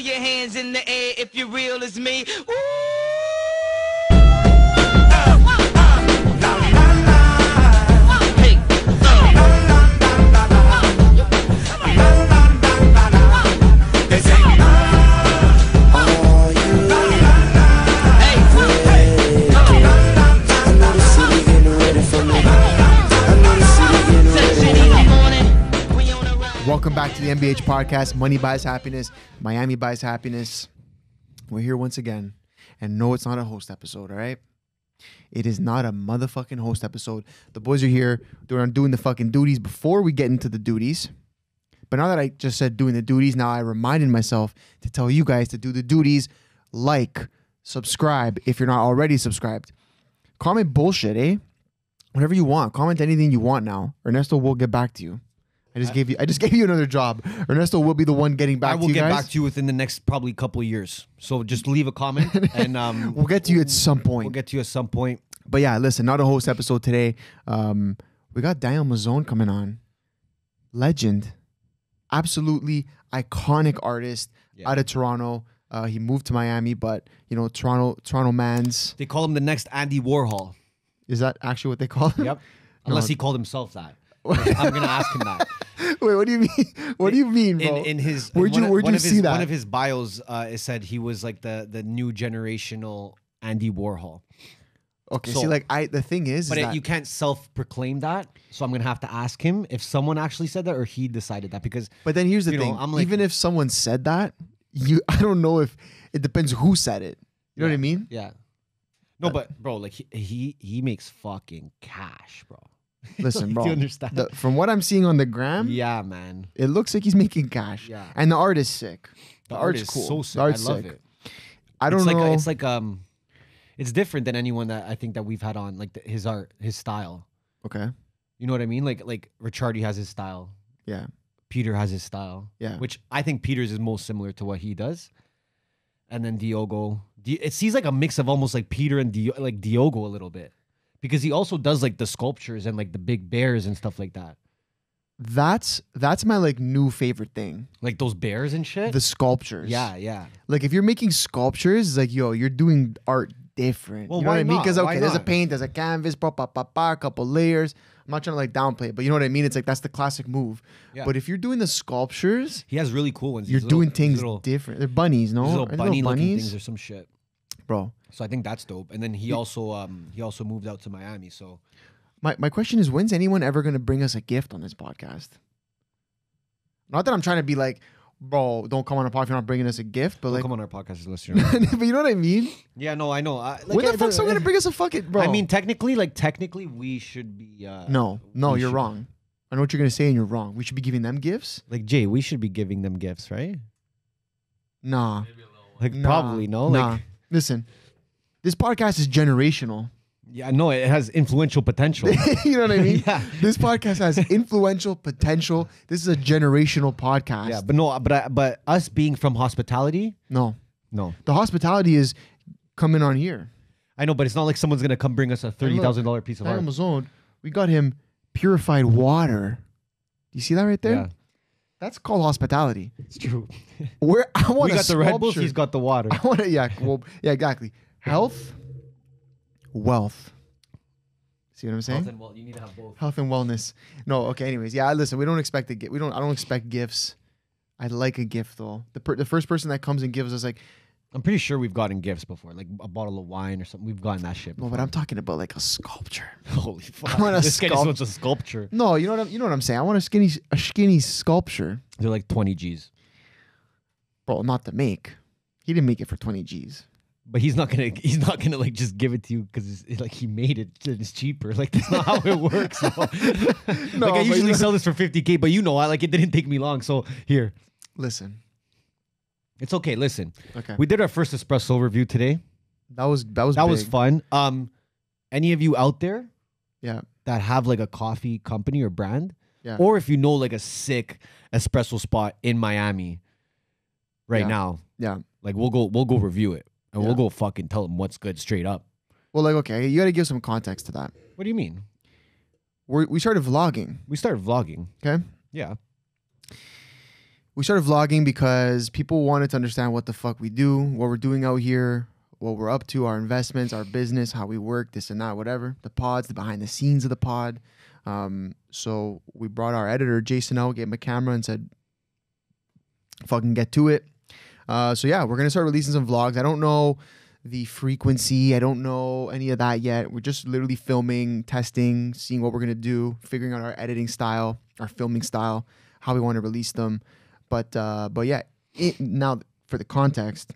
your hands in the air if you're real as me. Ooh. Welcome back to the MBH podcast. Money buys happiness. Miami buys happiness. We're here once again. And no, it's not a host episode, all right? It is not a motherfucking host episode. The boys are here. They're doing the fucking duties before we get into the duties. But now that I just said doing the duties, now I reminded myself to tell you guys to do the duties like, subscribe if you're not already subscribed. Comment bullshit, eh? Whatever you want. Comment anything you want now. Ernesto will get back to you. I just gave you I just gave you another job. Ernesto will be the one getting back I will to you get guys. back to you within the next probably couple of years. So just leave a comment and um, We'll get to you at some point. we'll get to you at some point. But yeah, listen, not a host episode today. Um, we got Daniel Mazzone coming on. Legend. Absolutely iconic artist Yeah. out of Toronto. Uh, he moved to Miami, but you know, Toronto Toronto man's They call him the next Andy Warhol. is that actually what they call him? Yep. Unless he called himself that. I'm gonna ask him that. Wait, what do you mean? What do you mean, bro? In, in his Where'd one you of- where'd you see his, that? One of his bios, uh, it said he was like the the new generational Andy Warhol. okay, so- see, like I the thing is, is But it, that- you can't self-proclaim that. So I'm gonna have to ask him if someone actually said that or he decided that because But then here's the you know, thing: I'm like- even if someone said that, you I don't know if it depends who said it. You know what I mean? yeah. No, but bro, like he he, he makes fucking cash, bro. Listen, bro. you understand? the- from what I'm seeing on the gram, Yeah, man. it looks like he's making cash. Yeah. And the art is sick. The, art's art is cool. so The sick. I love sick. it. I don't it's like know. it's like um, it's different than anyone that I think that we've had on like the, his art, his style. okay. You know what I mean? Like like Ricciardi has his style. Yeah. Peter has his style. Yeah. Which I think Peter's is most similar to what he does. And then Diogo, it seems like a mix of almost like Peter and Di- like Diogo a little bit, because he also does like the sculptures and like the big bears and stuff like that, That's that's my like new favorite thing. like those bears and shit. The sculptures. yeah, yeah. Like if you're making sculptures, it's like yo, you're doing art different. Well, you know what why I mean? Because Why okay, there's a paint, there's a canvas, pa pa pa pa, a couple layers. I'm not trying to like downplay it, but you know what I mean? It's like that's the classic move. Yeah. But if you're doing the sculptures, He has really cool ones. you're These doing things little, different. They're bunnies, no? these little bunny bunnies, things or some shit. Bro. So I think that's dope. And then he also um he also moved out to Miami. So My my question is, when's anyone ever gonna bring us a gift on this podcast? Not that I'm trying to be like, bro, don't come on a podcast if you're not bringing us a gift, but Don't like, come on our podcast listener. but you know what I mean? yeah, no, I know. I, like, when the fuck's someone gonna bring us a fucking bro? I mean, technically, like technically, we should be. Uh, no, no, we you're should- wrong. I know what you're gonna say, and you're wrong. We should be giving them gifts. Like Jay, we should be giving them gifts, right? Nah, Like nah, probably no. Nah. Listen, this podcast is generational. yeah, no, it has influential potential. you know what I mean? Yeah. This podcast has influential potential. This is a generational podcast. yeah, but no, but I, but us being from hospitality, no, no, the hospitality is coming on here. I know, but it's not like someone's gonna come bring us a thirty thousand dollar piece of art. Mazzone, we got him purified water. Do you see that right there? Yeah, That's called hospitality. it's true. Where I want we a got the Red Bulls. sculpture. He's got the water. I want to, yeah, well, yeah, exactly. Health, wealth. See what I'm saying? Health and well, you need to have both. Health and wellness. No, okay. Anyways, yeah. Listen, we don't expect to get. We don't. I don't expect gifts. I like a gift though. The per, the first person that comes and gives us like, I'm pretty sure we've gotten gifts before, like a bottle of wine or something. We've gotten that shit. no, but I'm talking about like a sculpture. holy fuck. I want a this guy just sculpt- wants a sculpture. No, you know what I'm, you know what I'm saying. I want a skinny a skinny sculpture, They're like twenty G's, bro. Not to make. He didn't make it for 20 G's. but he's not gonna. He's not gonna like just give it to you because it's, like he made it. and It's cheaper. Like that's not how it works. like I but usually you- sell this for 50k, but you know, I like it didn't take me long. So here, Listen. It's okay. Listen, Okay. we did our first espresso review today. that was that was That was big. fun. Um, any of you out there Yeah. that have like a coffee company or brand, Yeah. or if you know like a sick espresso spot in Miami right Yeah. now, Yeah. like we'll go we'll go review it and we'll Yeah. go fucking tell them what's good straight up. Well, like okay, you got to give some context to that. What do you mean? we we started vlogging. We started vlogging. Okay. Yeah. We started vlogging because people wanted to understand what the fuck we do, what we're doing out here, what we're up to, our investments, our business, how we work, this and that, whatever. The pods, the behind the scenes of the pod. Um, so we brought our editor Jason out, gave him a camera, and said, "Fucking get to it." Uh, so yeah, we're gonna start releasing some vlogs. I don't know the frequency. I don't know any of that yet. We're just literally filming, testing, seeing what we're gonna do, figuring out our editing style, our filming style, how we want to release them. But uh, but yeah, it, now for the context,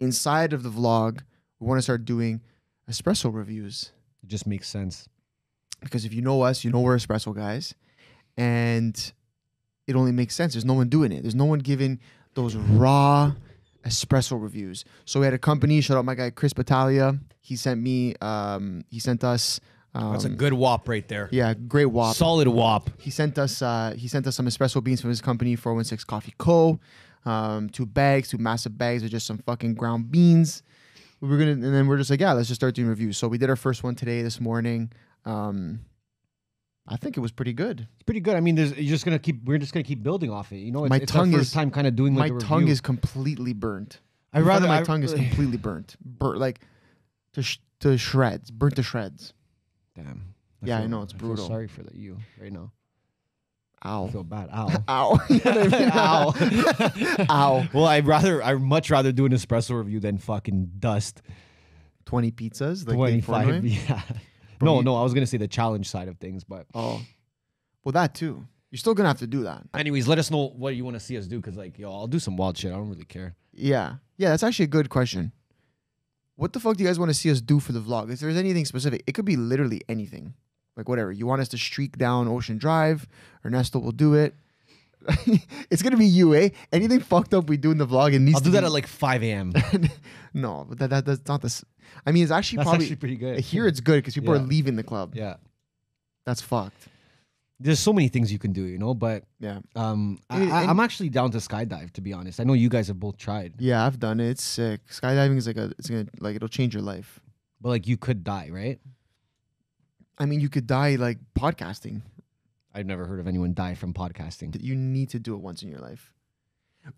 inside of the vlog, we want to start doing espresso reviews It just makes sense. because if you know us, you know we're espresso guys, and it only makes sense. There's no one doing it. There's no one giving those raw espresso reviews. So we had a company. Shout out my guy Chris Battaglia. He sent me. Um, he sent us. Um, That's a good wop right there. Yeah, great wop. Solid wop. He sent us. Uh, he sent us some espresso beans from his company, 416 Coffee Co. Um, two bags, two massive bags of just some fucking ground beans. We were gonna, and then we're just like, yeah, let's just start doing reviews. So we did our first one today, this morning. Um, I think it was pretty good. It's pretty good. I mean, there's you're just gonna keep. We're just gonna keep building off it. You know, it's, My it's our tongue first is- time kind of doing my like a tongue is completely burnt. I In front rather my I- tongue is completely burnt, burnt like to sh- to shreds, burnt to shreds. Damn. Yeah, I know, it's I feel brutal. sorry for the you right now. I Ow, feel bad. Ow. ow, You know I mean? Ow. ow. Well, I'd rather, I'd much rather do an espresso review than fucking dust. Twenty pizzas, like Twenty five. Yeah. Bro, no, you- no. I was gonna say the challenge side of things, but Oh, well, that too. You're still gonna have to do that. anyways, let us know what you want to see us do, because like, yo, I'll do some wild shit. I don't really care. Yeah, yeah. That's actually a good question. What the fuck do you guys want to see us do for the vlog? If there's anything specific, it could be literally anything. Like whatever you want us to streak down Ocean Drive, Ernesto will do it. it's gonna be you, eh? Anything fucked up we do in the vlog, it needs I'll do that be- at like five a.m. no, but that, that that's not this. I mean, it's actually That's probably actually pretty good. here. It's good because people are leaving the club. yeah. That's fucked. There's so many things you can do, you know. But Yeah, um, I, And- I, and- I'm actually down to skydive. To be honest, I know you guys have both tried, yeah. I've done it. It's sick. Skydiving is like a. It's gonna like it'll change your life. but like you could die, right? I mean, you could die like podcasting. I've never heard of anyone die from podcasting. you need to do it once in your life.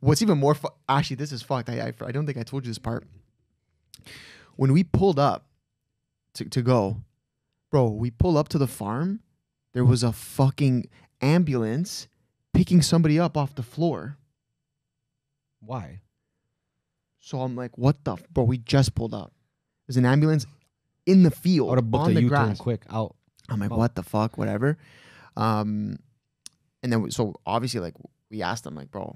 What's even more fu- actually, this is fucked. I, I I don't think I told you this part. When we pulled up to to go, bro, we pull up to the farm. There was a fucking ambulance picking somebody up off the floor. Why? So I'm like, what the, f- bro? We just pulled up. There's an ambulance in the field have booked on a the U-turn grass. quick out. I'm like, Oh. what the fuck, whatever. Um, and then we- so obviously, like we asked them, like, bro,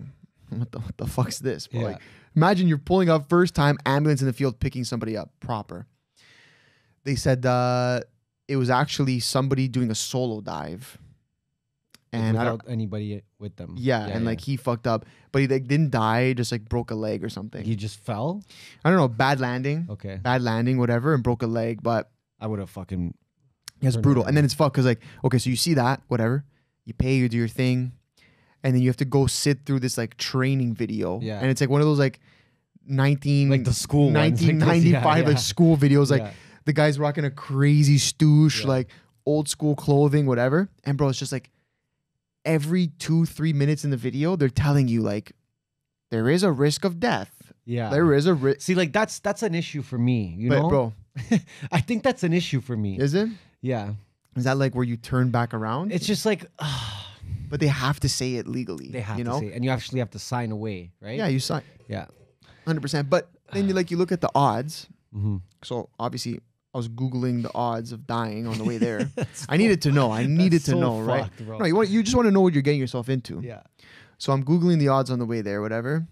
what the what the fuck's this? Yeah. Like, imagine you're pulling up first time ambulance in the field, picking somebody up proper. They said uh, it was actually somebody doing a solo dive, and I without anybody with them. Yeah, and like he fucked up, but he like didn't die, just like broke a leg or something. he just fell. I don't know, bad landing, Okay, bad landing, whatever, and broke a leg, but I would have fucking. It's brutal. And then it's fucked because like, okay, so you see that, whatever. You pay, you do your thing, and then you have to go sit through this like training video. Yeah. And it's like one of those like 19 Like the school ones, like 1995 yeah, like school videos. Like Yeah. The guy's rocking a crazy stoosh, Yeah. like old school clothing, whatever. And bro, it's just like every two, three minutes in the video, they're telling you like there is a risk of death. Yeah. There is a risk. See, like that's that's an issue for me. You But know, bro, I think that's an issue for me. is it? yeah, Is that like where you turn back around? it's just like but they have to say it legally. they have you to know? say, and you actually have to sign away, right? Yeah, you sign. yeah. Hundred percent. But then you like you look at the odds. Mm-hmm. So obviously, I was googling the odds of dying on the way there. I needed to know. I needed to so know, right? fucked, bro. No, you want you just want to know what you're getting yourself into. Yeah. So I'm googling the odds on the way there, whatever.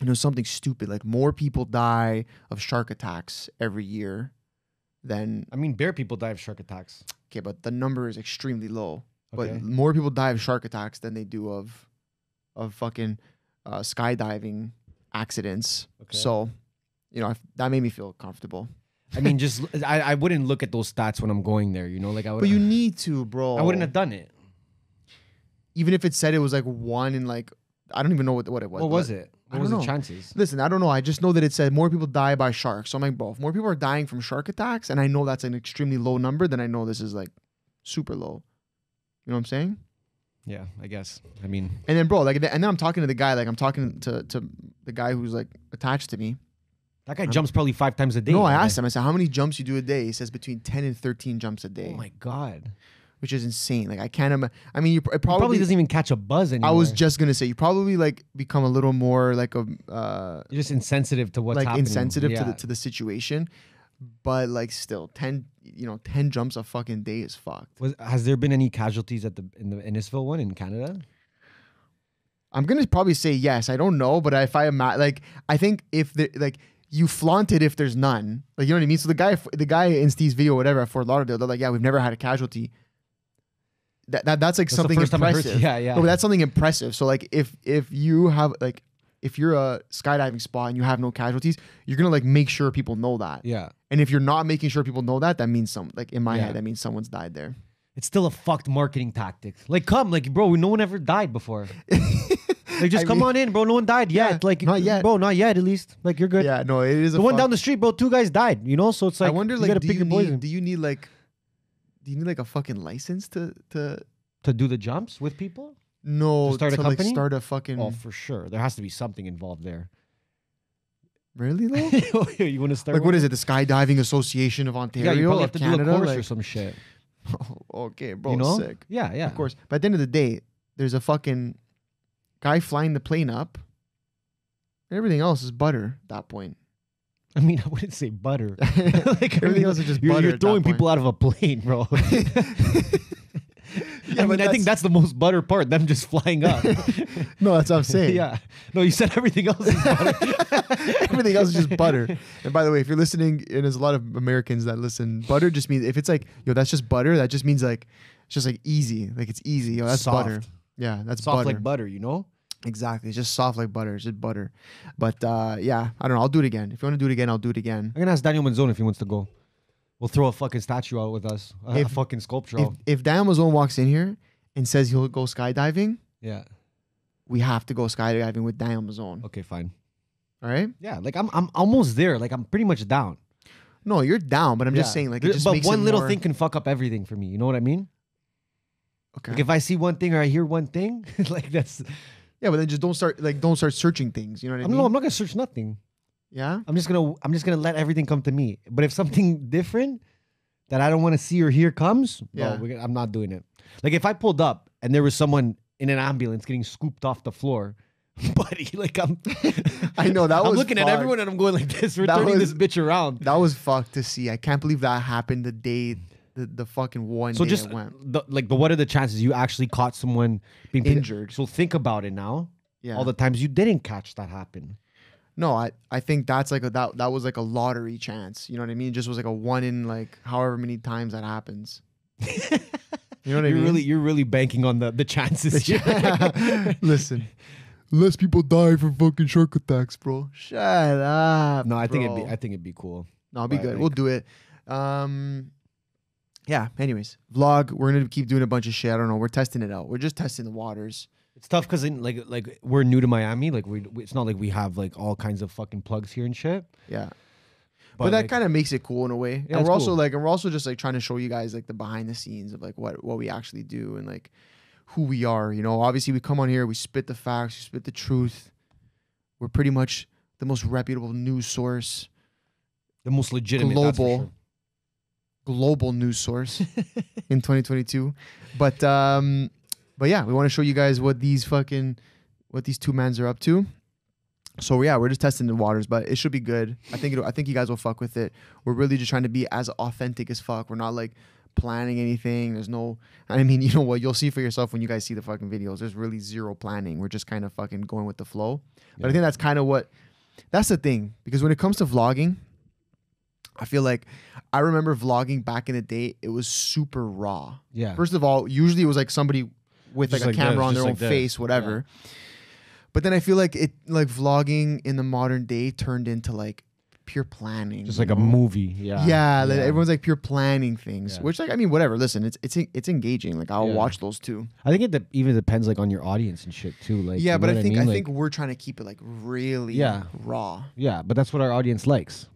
You know something stupid like more people die of shark attacks every year than I mean, bear people die of shark attacks. okay, but the number is extremely low. Okay. But more people die of shark attacks than they do of of fucking uh, skydiving accidents. Okay. So, you know, I that made me feel comfortable. I mean, just I, I wouldn't look at those stats when I'm going there. You know, like I would. But you need to, bro. I wouldn't have done it. even if it said it was like one in like I don't even know what what it was. What was it? I What was don't the know. chances? Listen, I don't know. I just know that it said more people die by sharks. So I'm like, bro, if more people are dying from shark attacks, and I know that's an extremely low number, then I know this is like super low. You know what I'm saying? Yeah, I guess. I mean, And then, bro, like, and then I'm talking to the guy, like, I'm talking to to the guy who's like attached to me. That guy jumps probably five times a day. no, I asked him. I said, "How many jumps you do a day?" He says between ten and thirteen jumps a day, Oh my god. which is insane. Like, I can't. I mean, you probably. probably doesn't even catch a buzz anymore. I was just gonna say you probably like become a little more like a uh, You're just insensitive to what's like happening. insensitive to the to the situation, but like still ten you know ten jumps a fucking day is fucked. Was, has there been any casualties at the in the Innisfil one in Canada? I'm gonna probably say yes. I don't know, but if I am like, I think if the like you flaunt it if there's none, like you know what I mean. So the guy, the guy in Steve's video, whatever at Fort Lauderdale, they're like, yeah, we've never had a casualty. That, that that's like That's something first time I heard- impressive. yeah, yeah. No, but that's something impressive. So like if if you have like if you're a skydiving spot and you have no casualties, you're gonna like make sure people know that. Yeah. And if you're not making sure people know that, that means some like in my Yeah. head, that means someone's died there. It's still a fucked marketing tactic. Like, come, like, bro, no one ever died before. like, just I come mean- on in, bro. No one died Yeah, yet. like, not yet. bro. Not yet. At least, like, you're good. Yeah, no, it is. The a one fuck- down the street, bro. Two guys died. You know, so it's like I wonder, you like, gotta do pick you poison need do you need like do you need like a fucking license to to to do the jumps with people. no To start a to, like company? start a fucking Oh, for sure. There has to be something involved there. really though? Oh, you want to start? like what is it? The Skydiving Association of Ontario Yeah, you probably have to Canada. do a course like, or some shit. Oh, okay, bro, you know? sick. Yeah, yeah. Of course. But at the end of the day, there's a fucking guy flying the plane up. Everything else is butter at that point. I mean, I wouldn't say butter. like Everything mean, else is just you're, butter you're throwing people out of a plane, bro. Yeah, I mean, I think that's the most butter part. Them just flying up. No, that's what I'm saying. yeah. No, you said everything else is butter. Everything else is just butter. And by the way, if you're listening, and there's a lot of Americans that listen, butter just means if it's like, yo, that's just butter, that just means like it's just like easy. Like it's easy. Yo, that's Soft. butter. Yeah, that's Soft butter. like butter, you know? Exactly. It's just soft like butter. It's just butter. But uh, yeah, I don't know. I'll do it again. If you want to do it again, I'll do it again. I'm gonna ask Daniel Manzone if he wants to go. We'll throw a fucking statue out with us. A, a If- fucking sculpture. If out. if Dan Mazzone walks in here and says he'll go skydiving, Yeah. we have to go skydiving with Daniel Mazzone. Okay, fine. All right? Yeah, like I'm I'm almost there. Like I'm pretty much down. No, you're down, but I'm just saying, like, There- it just but makes one it little more- thing can fuck up everything for me. You know what I mean? Okay. Like if I see one thing or I hear one thing, like that's yeah, but then just don't start like don't start searching things. You know what I I'm mean? no, I'm not gonna search nothing. yeah. I'm just gonna I'm just gonna let everything come to me. But if something different that I don't want to see or hear comes, Yeah. yeah, we're gonna, I'm not doing it. Like if I pulled up and there was someone in an ambulance getting scooped off the floor, buddy, like I'm I know, that I'm was looking at everyone and I'm going like this. We're That turning was- this bitch around. That was fucked to see. I can't believe that happened the day the, the fucking one So just the, like the what are the chances you actually caught someone being Injured. So think about it now. Yeah. All the times you didn't catch that happen. no, I, I think that's like a that that was like a lottery chance. You know what I mean? It just was like a one in like however many times that happens. you know what I you're mean? really you're really banking on the the chances. here. Listen. Less people die from fucking shark attacks, bro. Shut up. no, I think it'd be bro. I think it'd be cool. No, it'll be But, good. like- we'll do it. Um, yeah. Anyways, vlog. We're gonna keep doing a bunch of shit. I don't know. We're testing it out. We're just testing the waters. It's tough because like like we're new to Miami. Like we, we- it's not like we have like all kinds of fucking plugs here and shit. Yeah. But, that like, kind of makes it cool in a way. Yeah, and we're also cool. like, and we're also just like trying to show you guys like the behind the scenes of like what what we actually do and like who we are. You know, obviously we come on here, we spit the facts, we spit the truth. We're pretty much the most reputable news source, the most legitimate global. Global news source in 2022. But um, but yeah, we want to show you guys what these fucking what these two mans are up to. So yeah, we're just testing the waters, but it should be good. I think it, I think you guys will fuck with it. We're really just trying to be as authentic as fuck. We're not like planning anything. There's no. I mean, you know what? You'll see for yourself when you guys see the fucking videos. There's really zero planning. We're just kind of fucking going with the flow. But I think that's kind of what. That's the thing because when it comes to vlogging, I feel like I remember vlogging back in the day. It was super raw. Yeah. First of all, usually it was like somebody with Just like a like camera this, on their own like face, whatever. But then I feel like it like vlogging in the modern day turned into like pure planning. just like a movie. Yeah. Yeah, like everyone's like pure planning things, Yeah. which like I mean whatever. Listen, it's it's it's engaging. Like I'll Yeah. watch those too. I think it de- even depends like on your audience and shit too. Like yeah, but I think I, mean? think Like, we're trying to keep it like really Yeah. raw. yeah, but that's what our audience likes.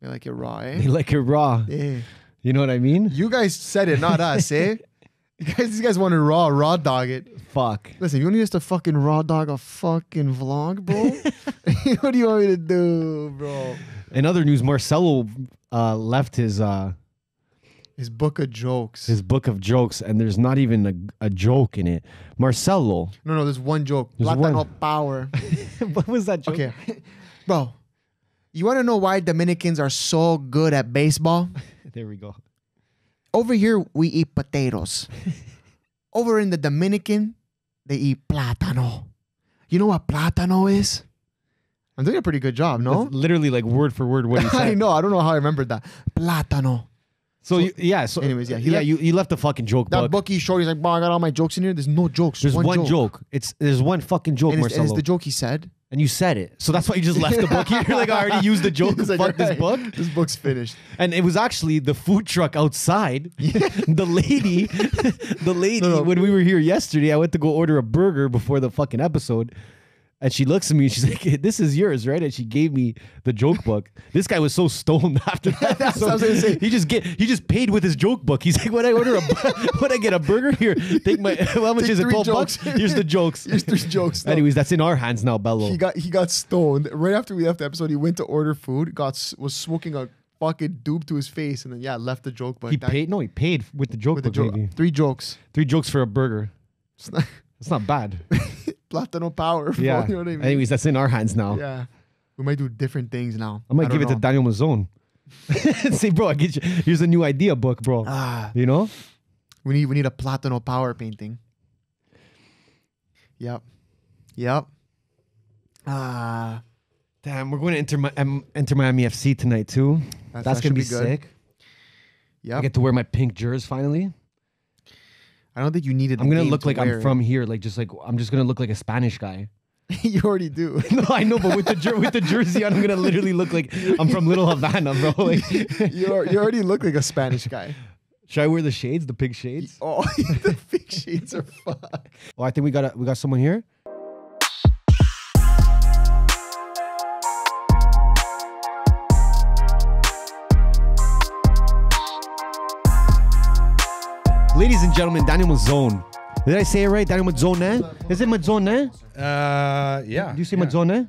They like it raw, They eh? like it raw. Yeah. You know what I mean? You guys said it, not us, eh? You guys, these guys want to raw, raw dog it. Fuck. Listen, you want me just to fucking raw dog a fucking vlog, bro? what do you want me to do, bro? In other news, Marcelo uh, left his uh, His book of jokes. his book of jokes, and there's not even a, a joke in it. Marcelo, no, no, there's one joke. There's Plátano one. power. what was that joke? Okay, bro. You want to know why Dominicans are so good at baseball? there we go. Over here, we eat potatoes. Over in the Dominican, they eat plátano. You know what plátano is? I'm doing a pretty good job, no? That's literally like word for word what he said. I know. I don't know how I remembered that. Plátano. So, you, yeah. So anyways, yeah, he yeah. left- you you left the fucking joke That book. he showed, he's like, bro, I got all my jokes in here. There's no jokes. There's one, joke. joke. It's there's one fucking joke, And it's, and Marcelo, it's the joke he said. and you said it. So that's why you just left the book here. You're like, I already used the joke. He's like, Fuck this "Alright, book. This book's finished. And it was actually the food truck outside. the lady, the lady, No, no. when we were here yesterday, I went to go order a burger before the fucking episode. And she looks at me and she's like, This is yours, right? And she gave me the joke book. This guy was so stoned after that. That's what I was gonna say. He just get he just paid with his joke book. He's like, When I order a when I get a burger here, take my how much Take is it? 12 jokes. bucks? Here's the jokes. Here's three jokes. though. Anyways, that's in our hands now, Bello. he got he got stoned right after we left the episode. He went to order food, got was smoking a fucking dupe to his face, and then yeah, left the joke book. He That- paid no, he paid with the joke with the book, joke. baby. Three jokes. Three jokes for a burger. It's not That's not bad. Plátano power. Yeah. you know what I mean? Anyways, that's in our hands now. yeah, we might do different things now. I might don't give it to. Daniel Mazzone. Say, bro, I get you. Here's a new idea book, bro. Ah, You know? we need we need a Plátano power painting. Yep, yep. Ah, Damn, we're going to enter my um, Inter Miami FC tonight too. that- That's that gonna be, good. sick. I get to wear my pink jersey finally. I don't think you needed. I'm gonna look to like wear I'm it. from here, like just like I'm just gonna look like a Spanish guy. you already do. no, I know, but with the jer- with the jersey on, I'm gonna literally look like I'm from Little Havana, bro. Like, you are, you already look like a Spanish guy. should I wear the shades, the pink shades? Oh, the big shades are fuck. Oh, I think we got a, we got someone here. Ladies and gentlemen, Daniel Mazzone. Did I say it right? Daniel Mazzone? Is it Mazzone? Uh, yeah. Do you say yeah. Mazzone?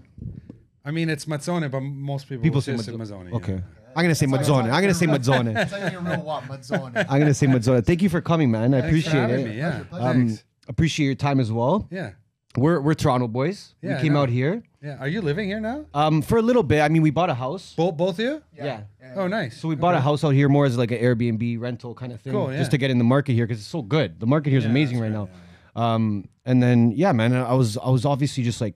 I mean, it's Mazzone, but most people, People say say Mazzo- Mazzone. Okay. yeah. I'm gonna say Mazzone. I'm gonna say Mazzone. I'm gonna say Mazzone. Thank you for coming, man. I Thanks for appreciate it. me, Yeah. Um, appreciate your time as well. Yeah. We're we're Toronto boys. Yeah, I we came know. out here. Yeah. Are you living here now? Um, for a little bit. I mean, we bought a house. Both, both of you? Yeah. Oh, nice. So we bought a house out here more as like an Airbnb rental kind of thing, Cool, yeah. just to get in the market here because it's so good. The market here is Yeah, amazing that's right right, now. Um, and then yeah, man, I was I was obviously just like.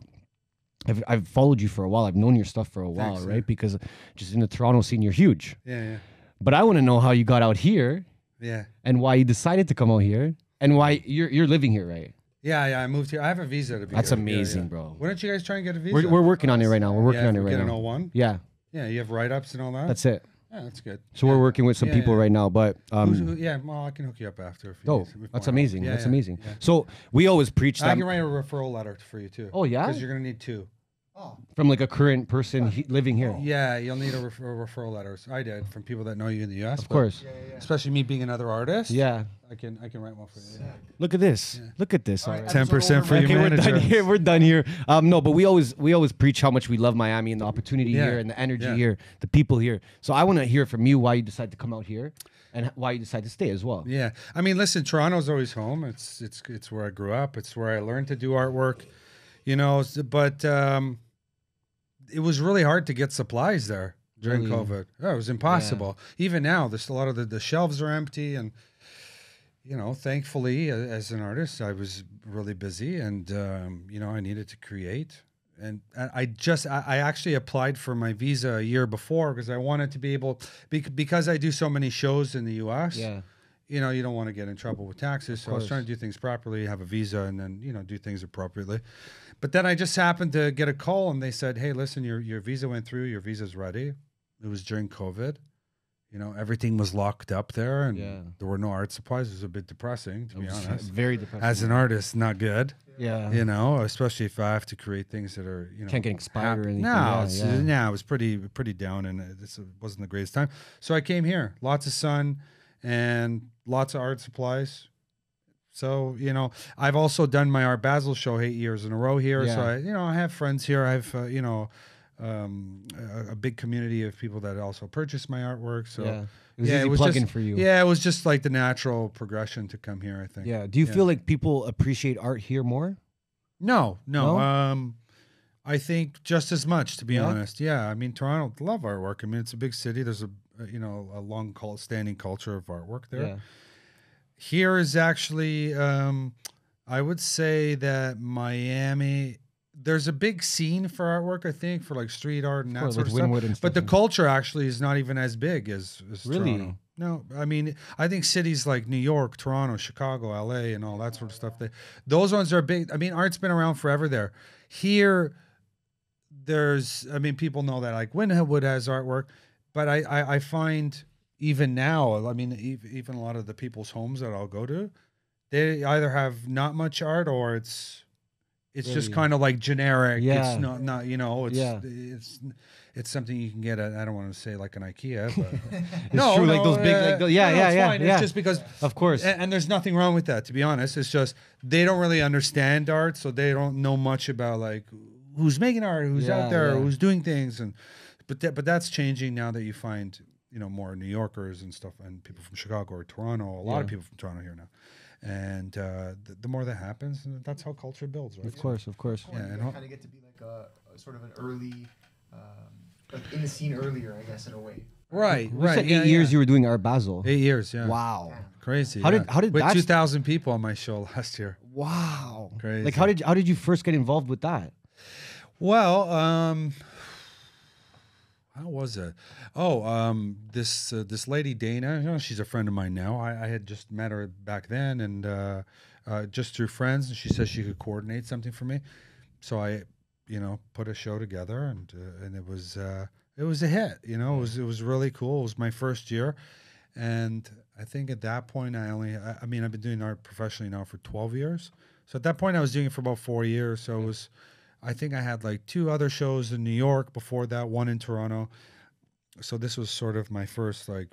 I've, I've followed you for a while. I've known your stuff for a while, Thanks, right? yeah. Because just in the Toronto scene, you're huge. Yeah, yeah. But I want to know how you got out here Yeah. and why you decided to come out here and why you're you're living here, right? Yeah, yeah. I moved here. I have a visa to be That's here. Yeah, amazing, yeah. bro. Why don't you guys try and get a visa? We're, we're working on it right now. We're working yeah, on it right get now. an O1? Yeah, Yeah, you have write ups and all that? that's it. yeah, that's good. So we're working with some Yeah, people yeah. right now, but um, who- yeah, well, I can hook you up after. If you oh, that's amazing. Yeah, That's yeah, amazing. yeah. So we always preach I that can write a referral letter for you too. Oh, yeah? Because you're gonna need two. From like a current person he, living here. Yeah, you'll need a, refer- a referral letter. I did from people that know you in the U.S. Of course. especially me being another artist. Yeah. I can I can write one for you. Look at this. Look at this. Ten percent for Okay, your we're done here. We're done here. Um, no, but we always we always preach how much we love Miami and the opportunity Yeah, here and the energy yeah. here, the people here. So I want to hear from you why you decided to come out here and why you decided to stay as well. Yeah, I mean, listen, Toronto's always home. It's it's it's where I grew up. It's where I learned to do artwork. You know, but um, it was really hard to get supplies there during Really? COVID. Oh, it was impossible. Even now, there's a lot of the, the shelves are empty, and you know, thankfully, as an artist, I was really busy, and um, you know, I needed to create. And I just, I actually applied for my visa a year before because I wanted to be able, bec- because I do so many shows in the U.S Yeah. you know, you don't want to get in trouble with taxes. So I was trying to do things properly, have a visa, and then you know do things appropriately. But then I just happened to get a call, and they said, "Hey, listen, your your visa went through. Your visa's ready." It was during COVID. You know, everything was locked up there, and Yeah. there were no art supplies. It was a bit depressing, to be It was honest. Very depressing. As an artist, not good. yeah. You know, especially if I have to create things that are you know Can't get expired or anything. No, Yeah, it's, yeah. no, it was pretty pretty down, and it- this wasn't the greatest time. So I came here. Lots of sun and lots of art supplies. So you know, I've also done my Art Basel show eight years in a row here. So I, you know, I have friends here. I have uh, you know, um, a, a big community of people that also purchase my artwork. So yeah. It was yeah, easy it was just for you. Yeah, it was just like the natural progression to come here. I think. Yeah. Do you Yeah. feel like people appreciate art here more? No, no. No? Um, I think just as much, to be Yeah? honest. Yeah, I mean, Toronto love artwork. I mean, it's a big city. There's a uh, you know a long standing culture of artwork there. Here is actually, um, I would say that Miami. There's a big scene for artwork. I think for like street art and that sort of stuff. And But the culture actually is not even as big as, as Really? Toronto. No, I mean, I think cities like New York, Toronto, Chicago, LA, and all that sort of stuff. They, those ones are big. I mean, art's been around forever there. Here, there's, I mean, people know that like Wynwood has artwork, but I, I, I find even now, I mean, even a lot of the people's homes that I'll go to, they either have not much art or it's, it's just kind of like generic. Yeah. It's not, not, you know, it's, Yeah. it's, it's something you can get at, I don't want to say like an IKEA, but It's true, like those big, like, tho- yeah, no, no, yeah, yeah, fine. yeah. It's just because Of course. and, and there's nothing wrong with that, to be honest. It's just they don't really understand art, so they don't know much about like who's making art, who's Yeah, out there, yeah. who's doing things, and but that, but that's changing now that you find you know more New Yorkers and stuff, and people from Chicago or Toronto. A lot of people from Toronto here now, and uh, the, the more that happens, and that's how culture builds, right? Of course, of course. Yeah, and you kind of get to be like a, a sort of an early, um, like in the scene earlier, I guess, in a way. Right, You right. said eight yeah, years yeah. you were doing Art Basel. Eight years, yeah. Wow. Crazy. How did- yeah. how did with that two st- people on my show last year? Wow. Crazy. Like how did how did you first get involved with that? Well, um, how was it? Oh, um, this uh, this lady Dana, you know, she's a friend of mine now. I, I had just met her back then, and uh, uh, just through friends, and she said she could coordinate something for me. So I, you know, put a show together, and uh, and it was uh, it was a hit. You know, it was it was really cool. It was my first year, and I think at that point I only, I, I mean, I've been doing art professionally now for twelve years. So at that point I was doing it for about four years. So it was. I think I had like two other shows in New York before that, one in Toronto. So this was sort of my first like,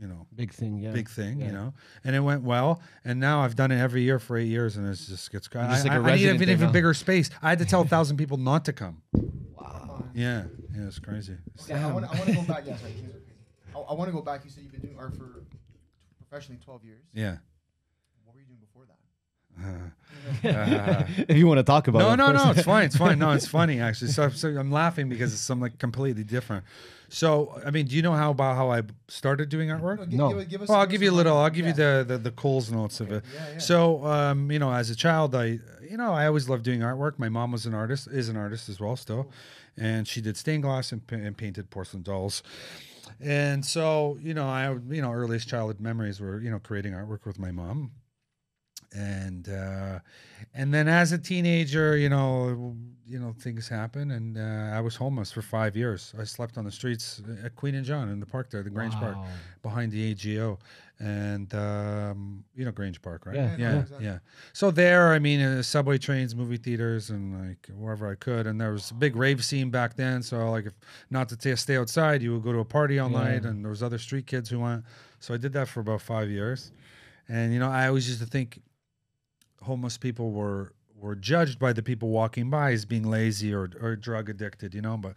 you know, Big thing, yeah. big thing, Yeah. you know, and it went well. And now I've done it every year for eight years, and it's just gets. I, just like I, a I need resident an there even bigger space. I had to tell a thousand people not to come. Wow. Yeah, yeah, it's crazy. Okay, I want to go back. Yeah, sorry, things are crazy. I, I want to go back. You said you've been doing art for professionally 12 years. Yeah. What were you doing before that? Uh, if you want to talk about no, it. of no, no, it's fine. It's fine. No, it's funny actually. So, so I'm laughing because it's something like completely different. So, I mean, do you know how about how I started doing artwork? gi- No. Give, give us, Well, I'll give give you a little. I'll give you the, the the Coles notes of it. Yeah, yeah. So, um, you know, as a child, I, you know, I always loved doing artwork. My mom was an artist, is an artist as well, still, and she did stained glass and, and painted porcelain dolls. And so, you know, I, you know, earliest childhood memories were, you know, creating artwork with my mom. And uh, and then as a teenager, you know, you know, things happen, and uh, I was homeless for five years. I slept on the streets at Queen and John in the park there, the Grange Park behind the AGO, and um, you know Grange Park, right? Yeah, yeah, yeah. yeah. So there, I mean, uh, subway trains, movie theaters, and like wherever I could. And there was a big rave scene back then. So like, if not to t- stay outside, you would go to a party all Yeah. night, and there was other street kids who went. So I did that for about five years, and you know, I always used to think homeless people were were judged by the people walking by as being lazy or, or drug addicted, you know, but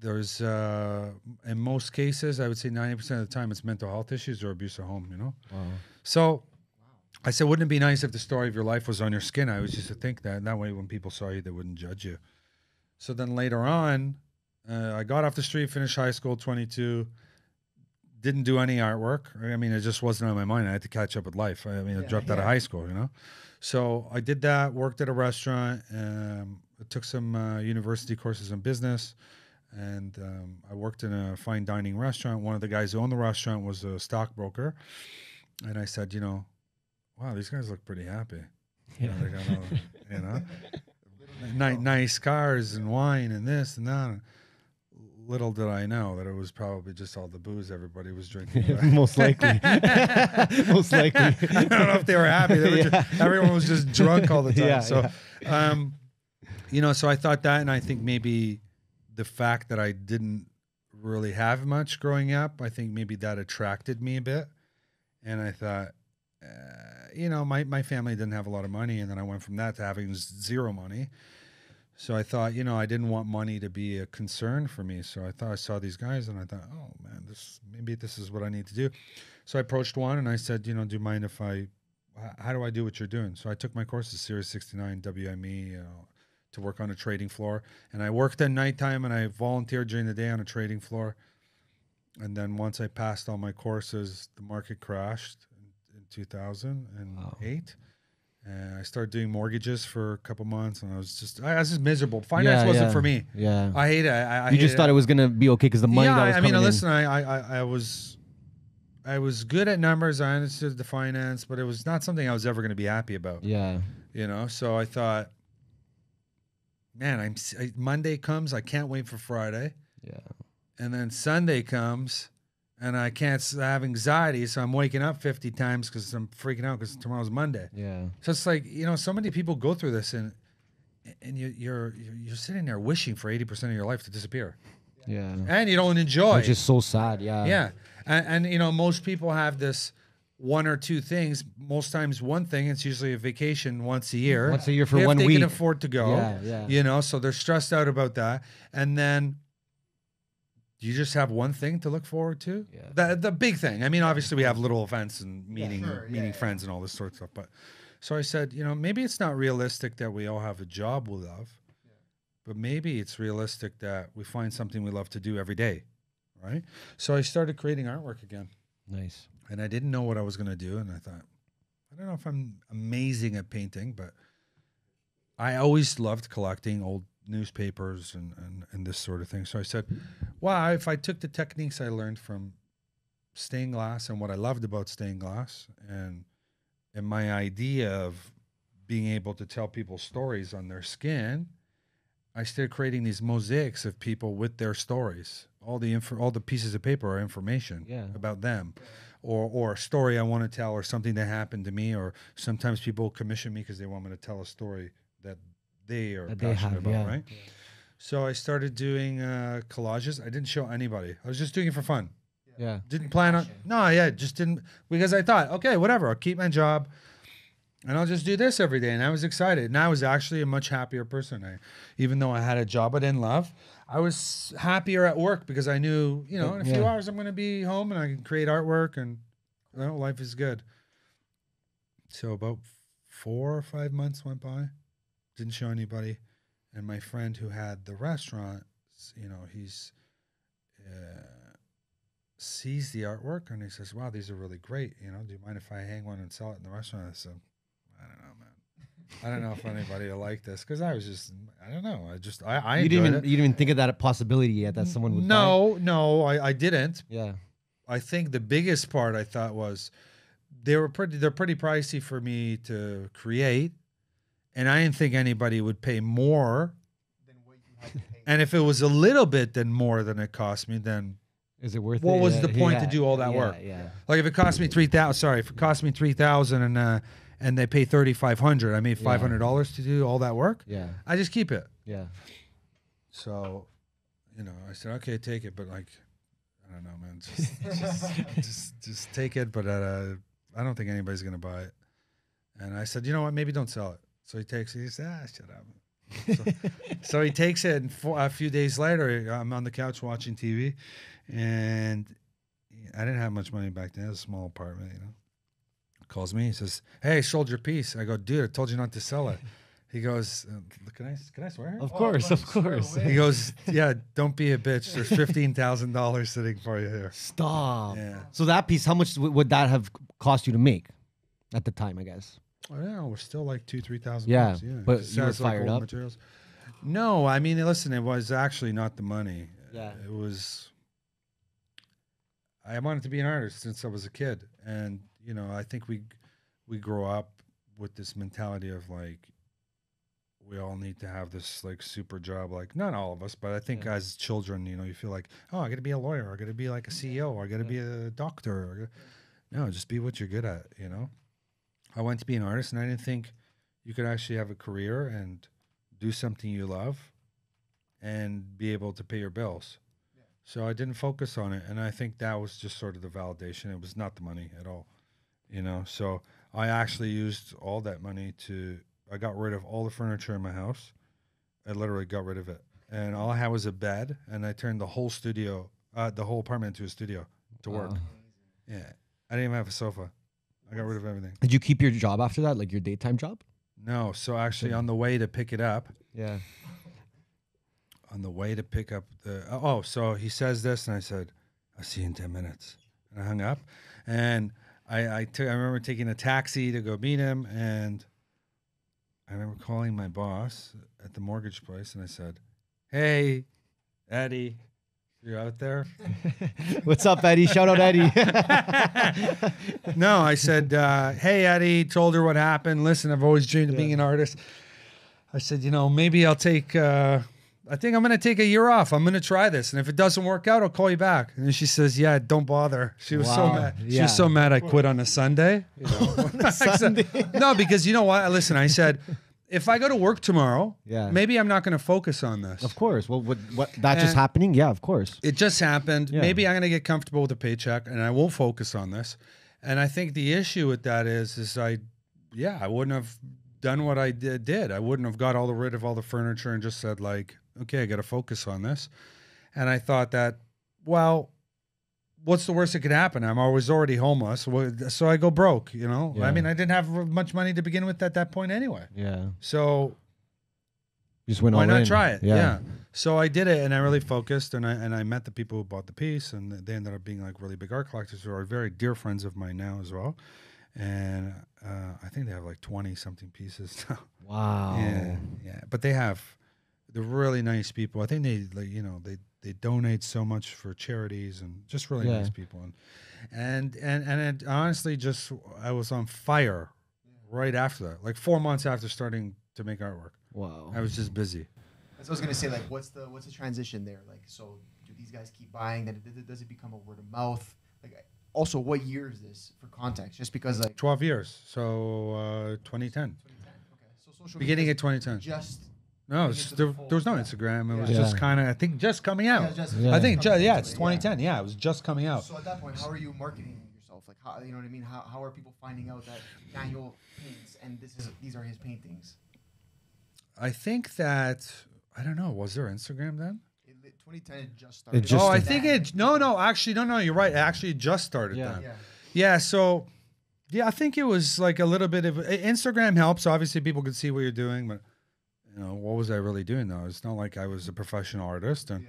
there's uh in most cases i would say 90% of the time it's mental health issues or abuse at home you know? Wow. so i said wouldn't it be nice if the story of your life was on your skin? I always used to think that and that way when people saw you they wouldn't judge you. So then later on uh, i got off the street finished high school 22 didn't do any artwork. I mean it just wasn't on my mind. I had to catch up with life. I mean i Yeah, dropped out of high school you know? So i did that worked at a restaurant um, I took some uh, university courses in business and um, I worked in a fine dining restaurant. One of the guys who owned the restaurant was a stockbroker, and I said, you know, wow, these guys look pretty happy. You know, they got all, you know, ni- nice cars and wine and this and that. Little did I know that it was probably just all the booze everybody was drinking. Most likely. Most likely. I don't know if they were happy. They were Yeah. just, everyone was just drunk all the time. Yeah, so, um, you know, so I thought that, and I think maybe the fact that I didn't really have much growing up, I think maybe that attracted me a bit. And I thought, uh, you know, my my family didn't have a lot of money, and then I went from that to having zero money. So I thought, you know, I didn't want money to be a concern for me. So I thought I saw these guys, and I thought, oh man, this maybe this is what I need to do. So I approached one, and I said, you know, do you mind if I, How do I do what you're doing? So I took my courses, Series 69, WME, you uh, know, to work on a trading floor, and I worked at nighttime, and I volunteered during the day on a trading floor. And then once I passed all my courses, the market crashed in, in 2008. And I started doing mortgages for a couple months, and I was just, I was just miserable. Finance Yeah, wasn't yeah. for me. Yeah. I hate it. I, I you just thought it was gonna be okay because the money yeah, that was I mean, coming listen, I, I, I, I was, I was good at numbers. I understood the finance, but it was not something I was ever going to be happy about. Yeah. You know, so I thought, man, I'm s- I, Monday comes, I can't wait for Friday, Yeah. and then Sunday comes, and I can't I have anxiety, so I'm waking up 50 times because I'm freaking out because tomorrow's Monday. Yeah. So it's like you know, so many people go through this, and and you, you're you're you're sitting there wishing for 80 percent of your life to disappear, Yeah. and you don't enjoy. Which is so sad. Yeah. Yeah, and, and you know most people have this one or two things. Most times, one thing. It's usually a vacation once a year. Once a year for if one they week. can afford to go. Yeah, yeah. You know, so they're stressed out about that, and then you just have one thing to look forward to. Yeah. The the big thing. I mean, obviously we have little events and meeting sure, meeting yeah. friends and all this sort of stuff, but. So I said, you know, maybe it's not realistic that we all have a job we love, but maybe it's realistic that we find something we love to do every day, right? So I started creating artwork again, Nice. and I didn't know what I was going to do, and I thought, I don't know if I'm amazing at painting, but I always loved collecting old newspapers and, and, and this sort of thing. So I said, well, if I took the techniques I learned from stained glass and what I loved about stained glass and and my idea of being able to tell people stories on their skin, I started creating these mosaics of people with their stories. All the info, all the pieces of paper are information Yeah. about them, or or a story I want to tell, or something that happened to me. Or sometimes people commission me because they want me to tell a story that they are That they have, about, yeah. right? So I started doing uh, collages. I didn't show anybody. I was just doing it for fun. Yeah. Didn't plan on. No, yeah, just didn't because I thought, okay, whatever. I'll keep my job, and I'll just do this every day. And I was excited, and I was actually a much happier person. I, even though I had a job I didn't love, I was happier at work because I knew, you know, in a few Yeah. hours I'm going to be home and I can create artwork, and you know, life is good. So about four or five months went by, didn't show anybody, and my friend who had the restaurant, you know, he's. Uh, sees the artwork and he says, "Wow, these are really great. You know, do you mind if I hang one and sell it in the restaurant?" I said, "I don't know, man. I don't know if anybody will like this because I was just, I don't know. I just, I, I you didn't even it. you didn't even think of that possibility yet that someone would buy? No, no, I, I didn't. Yeah. I think the biggest part I thought was they were pretty, they're pretty pricey for me to create, and I didn't think anybody would pay more. And if it was a little bit then more than it cost me, then Is it worth What it? was Yeah, the point to do all that yeah, work? Yeah. Like if it cost me three thousand, sorry, if it cost me three thousand and uh, and they pay thirty five hundred, I made five hundred dollars to do all that work. Yeah. I just keep it. Yeah. So, you know, I said, okay, take it, but like, I don't know, man, just just, just, just take it, but uh, I don't think anybody's gonna buy it. And I said, you know what, maybe don't sell it. So he takes it. He said, ah, shut up. So, so he takes it, and for, a few days later, I'm on the couch watching TV, and I didn't have much money back then. It was a small apartment, you know. Calls me. He says, "Hey, I sold your piece." I go, "Dude, I told you not to sell it." He goes, uh, "Can I? Can I swear?" here?" Of course, of course. He goes, "Yeah, don't be a bitch. There's fifteen thousand dollars sitting for you here." Stop. Yeah. So that piece, how much would that have cost you to make at the time? I guess. Oh, yeah, we're still like two, three thousand. Yeah, bucks. yeah. but you were has, like, fired up? Materials. No, I mean, listen, it was actually not the money. Yeah. it was. I wanted to be an artist since I was a kid, and you know, I think we we grow up with this mentality of like we all need to have this like super job like not all of us but i think Yeah. as children you know you feel like oh i gotta be a lawyer i gotta be like a ceo i gotta be a doctor I gotta-" no just be what you're good at you know i went to be an artist and i didn't think you could actually have a career and do something you love and be able to pay your bills so i didn't focus on it and i think that was just sort of the validation it was not the money at all you know so I actually used all that money to. I got rid of all the furniture in my house. I literally got rid of it, and all I had was a bed, and I turned the whole studio, uh, the whole apartment into a studio to work. Wow. Yeah, I didn't even have a sofa. I got rid of everything. Did you keep your job after that, like your daytime job? No, so actually, on the way to pick it up, Yeah. on the way to pick up the oh, oh so he says this and i said i'll see you in 10 minutes and i hung up and i i took i remember taking a taxi to go meet him and i remember calling my boss at the mortgage place and i said hey eddie you out there. What's up, Eddie? Shout out Eddie. no i said uh, hey eddie told her what happened. Listen i've always dreamed of being an artist. I said you know maybe i'll take uh, i think i'm going to take a year off. I'm going to try this. And if it doesn't work out i'll call you back. And she says yeah don't bother. She was so Wow. mad. She was so mad i quit on a sunday, you know? I said- Sunday. no because you know what? Listen i said if i go to work tomorrow Yeah. maybe i'm not going to focus on this of course. Well, what, what that just happening? Yeah, of course. it just happened. Yeah. Maybe I'm gonna get comfortable with the paycheck, and I won't focus on this. And I think the issue with that is, is I, yeah, I wouldn't have done what I did. did. I wouldn't have got all the rid of all the furniture and just said like, okay, I got to focus on this. And I thought that, well, what's the worst that could happen? I'm always already homeless, so I go broke. You know, Yeah. I mean, I didn't have much money to begin with at that point anyway. Yeah. So You just went why not in. try it? Yeah. So I did it, and I really focused, and I and I met the people who bought the piece, and they ended up being like really big art collectors who are very dear friends of mine now as well. And uh, I think they have like twenty something pieces now. Wow. Yeah, yeah. But they have, they're really nice people. I think they like you know they they donate so much for charities and just really Yeah. nice people. And and and and it honestly just I was on fire right after that, like four months after starting to make artwork. Wow. I was just busy. That's what I was gonna say. Like, what's the what's the transition there? Like, so do these guys keep buying? That it, does it become a word of mouth? Like, also, what year is this for context? Just because like 12 years. So uh, 2010. okay, so social Beginning media of 2010. just No, getting it's, into the there, was no. Instagram. It was Yeah. just kind of, I think, just coming out. Yeah, just- Yeah. I think, ju- yeah, it's 2010. Yeah. it was just coming out. So at that point, how are you marketing yourself? Like, how you know what I mean? How, how are people finding out that Daniel paints and this is these are his paintings? I think that, I don't know, was there Instagram then? It, it- 2010 it just started. just oh, I started. think it, no, no, actually, no, no, you're right. It actually just started Yeah. then. Yeah. Yeah. So, yeah, I think it was like a little bit of Instagram helps. Obviously, people could see what you're doing, but you know, what was I really doing though? It's not like I was a professional artist, and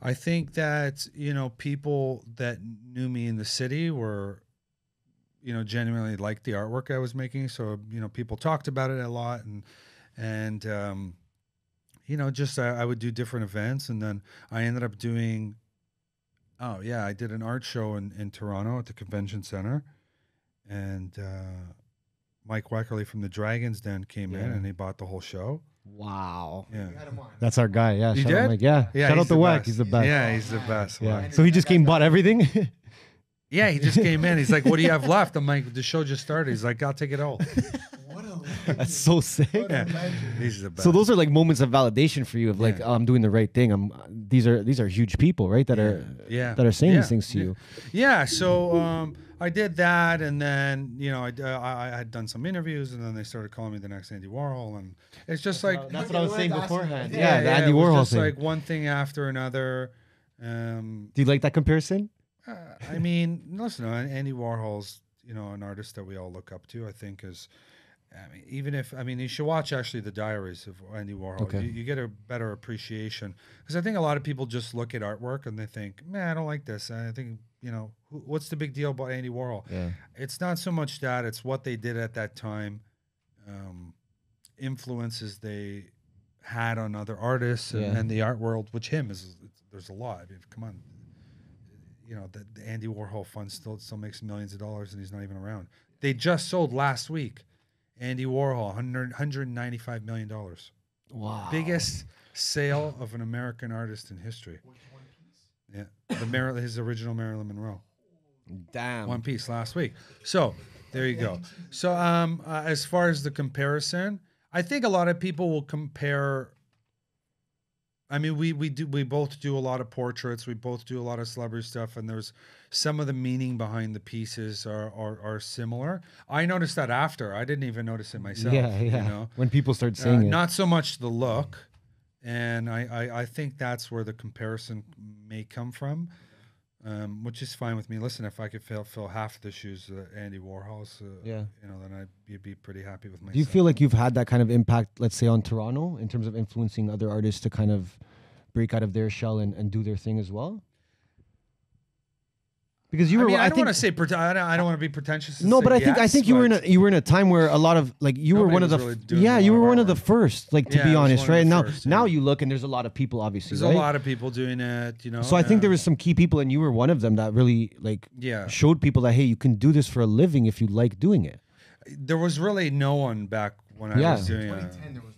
I think that you know people that knew me in the city were, you know, genuinely liked the artwork I was making. So you know, people talked about it a lot, and and um, you know, just I, I would do different events, and then I ended up doing. Oh yeah, I did an art show in, in Toronto at the convention center, and uh, Mike Wekerle from the Dragons Den came in and he bought the whole show. Wow. Yeah, had him on. That's our guy. Yeah. You shout out did? Mike. Yeah. yeah. shout out the the Wack. He's the best. Yeah, he's the best. Yeah. So he just came, bought everything. Yeah, he just came in. He's like, "What do you have left?" I'm like, "The show just started." He's like, "I'll take it all." What a That's so sick. Yeah, he's the best. So those are like moments of validation for you of like Yeah. oh, I'm doing the right thing. I'm these are these are huge people, right? That are yeah that are saying yeah, these things to yeah. you. Yeah, so um, I did that, and then you know I, uh, I I had done some interviews, and then they started calling me the next Andy Warhol, and it's just like That's what I was saying that's- beforehand. yeah, Yeah, the Andy it was Warhol just thing. like one thing after another. Um, Do you like that comparison? Uh, I mean, listen, Andy Warhol's you know an artist that we all look up to. I think is, I mean, even if I mean, you should watch actually the diaries of Andy Warhol. Okay. You, you get a better appreciation because I think a lot of people just look at artwork and they think, man, I don't like this. I think you know, who- what's the big deal about Andy Warhol? Yeah. It's not so much that; it's what they did at that time, um, influences they had on other artists and, Yeah. and the art world, which him is. There's a lot. I mean, come on, you know, the, the Andy Warhol fund still still makes millions of dollars, and he's not even around. They just sold last week, Andy Warhol, 100, 195 million dollars, Wow. biggest sale of an American artist in history. Yeah, the Mar- his original Marilyn Monroe. Damn. One Piece last week. So there you go. So um, uh, as far as the comparison, I think a lot of people will compare. I mean, we we do we both do a lot of portraits. We both do a lot of celebrity stuff, and there's some of the meaning behind the pieces are are, are similar. I noticed that after. I didn't even notice it myself. yeah, yeah. You know, When people start Uh, saying it, not so much the look, and I, I I think that's where the comparison may come from. Um, which is fine with me. Listen, if I could fill fill half the shoes that Andy Warhol's, uh, Yeah. you know, then I'd be, be pretty happy with myself. do you feel like you've had that kind of impact, let's say, on Toronto in terms of influencing other artists to kind of break out of their shell and, and do their thing as well? Because you I were, mean, I, don't think, want to say prete- I don't, I don't want to be pretentious. and no, say but I think I think you were in a you were in a time where a lot of like you were one of the really yeah you were one of the first like to Yeah, be honest right the now first, now yeah. you look and there's a lot of people obviously There's right? a lot of people doing it, you know. so I think there was some key people and you were one of them that really like yeah. showed people that hey you can do this for a living if you like doing it There was really no one back when I Yeah. was doing it. 2010, there was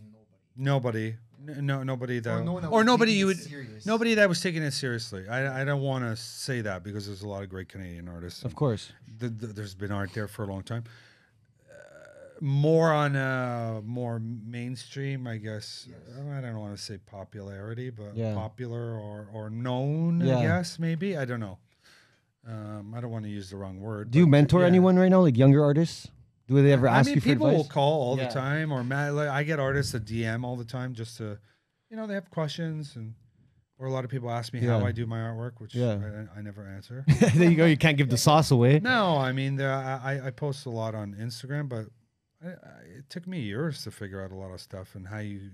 nobody. Nobody. N- No, nobody that, no that or nobody you would, serious. nobody that was taking it seriously. I, I don't want to say that because there's a lot of great Canadian artists. of course th- th- there's been art there for a long time. Uh, more on uh, more mainstream, I guess. I don't want to say popularity, but Yeah. popular or or known. Yeah. I guess maybe I don't know. Um, I don't want to use the wrong word. do you mentor yeah. anyone right now like younger artists do they ever I ask mean, you for people will advice call all Yeah. the time, or ma- like, I get artists that DM all the time just to, you know, they have questions, and or a lot of people ask me how I do my artwork, which Yeah. I, I never answer. there you go you can't give the sauce away no, I mean, there, I, I- I post a lot on Instagram, but I, I, it took me years to figure out a lot of stuff and how you,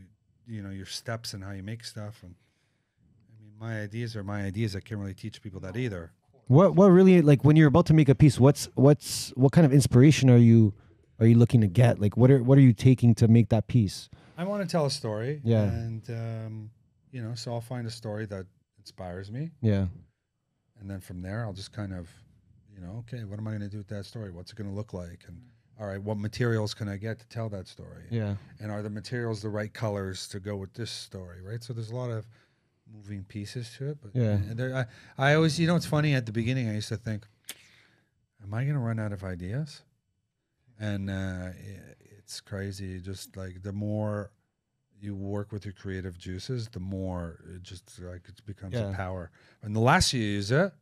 you know, your steps and how you make stuff. And I mean, my ideas are my ideas. I can't really teach people that either. What what really like when you're about to make a piece? What's what's what kind of inspiration are you are you looking to get? Like what are what are you taking to make that piece? I want to tell a story. Yeah. And, um, you know, so I'll find a story that inspires me. Yeah, and then from there i'll just kind of you know okay what am i going to do with that story what's it going to look like and all right what materials can i get to tell that story yeah, and are the materials the right colors to go with this story right so there's a lot of moving pieces to it but Yeah. and there, I, I always you know it's funny at the beginning i used to think am i going to run out of ideas and uh, i- it's crazy just like the more you work with your creative juices the more it just like it becomes Yeah. a power and the less you use it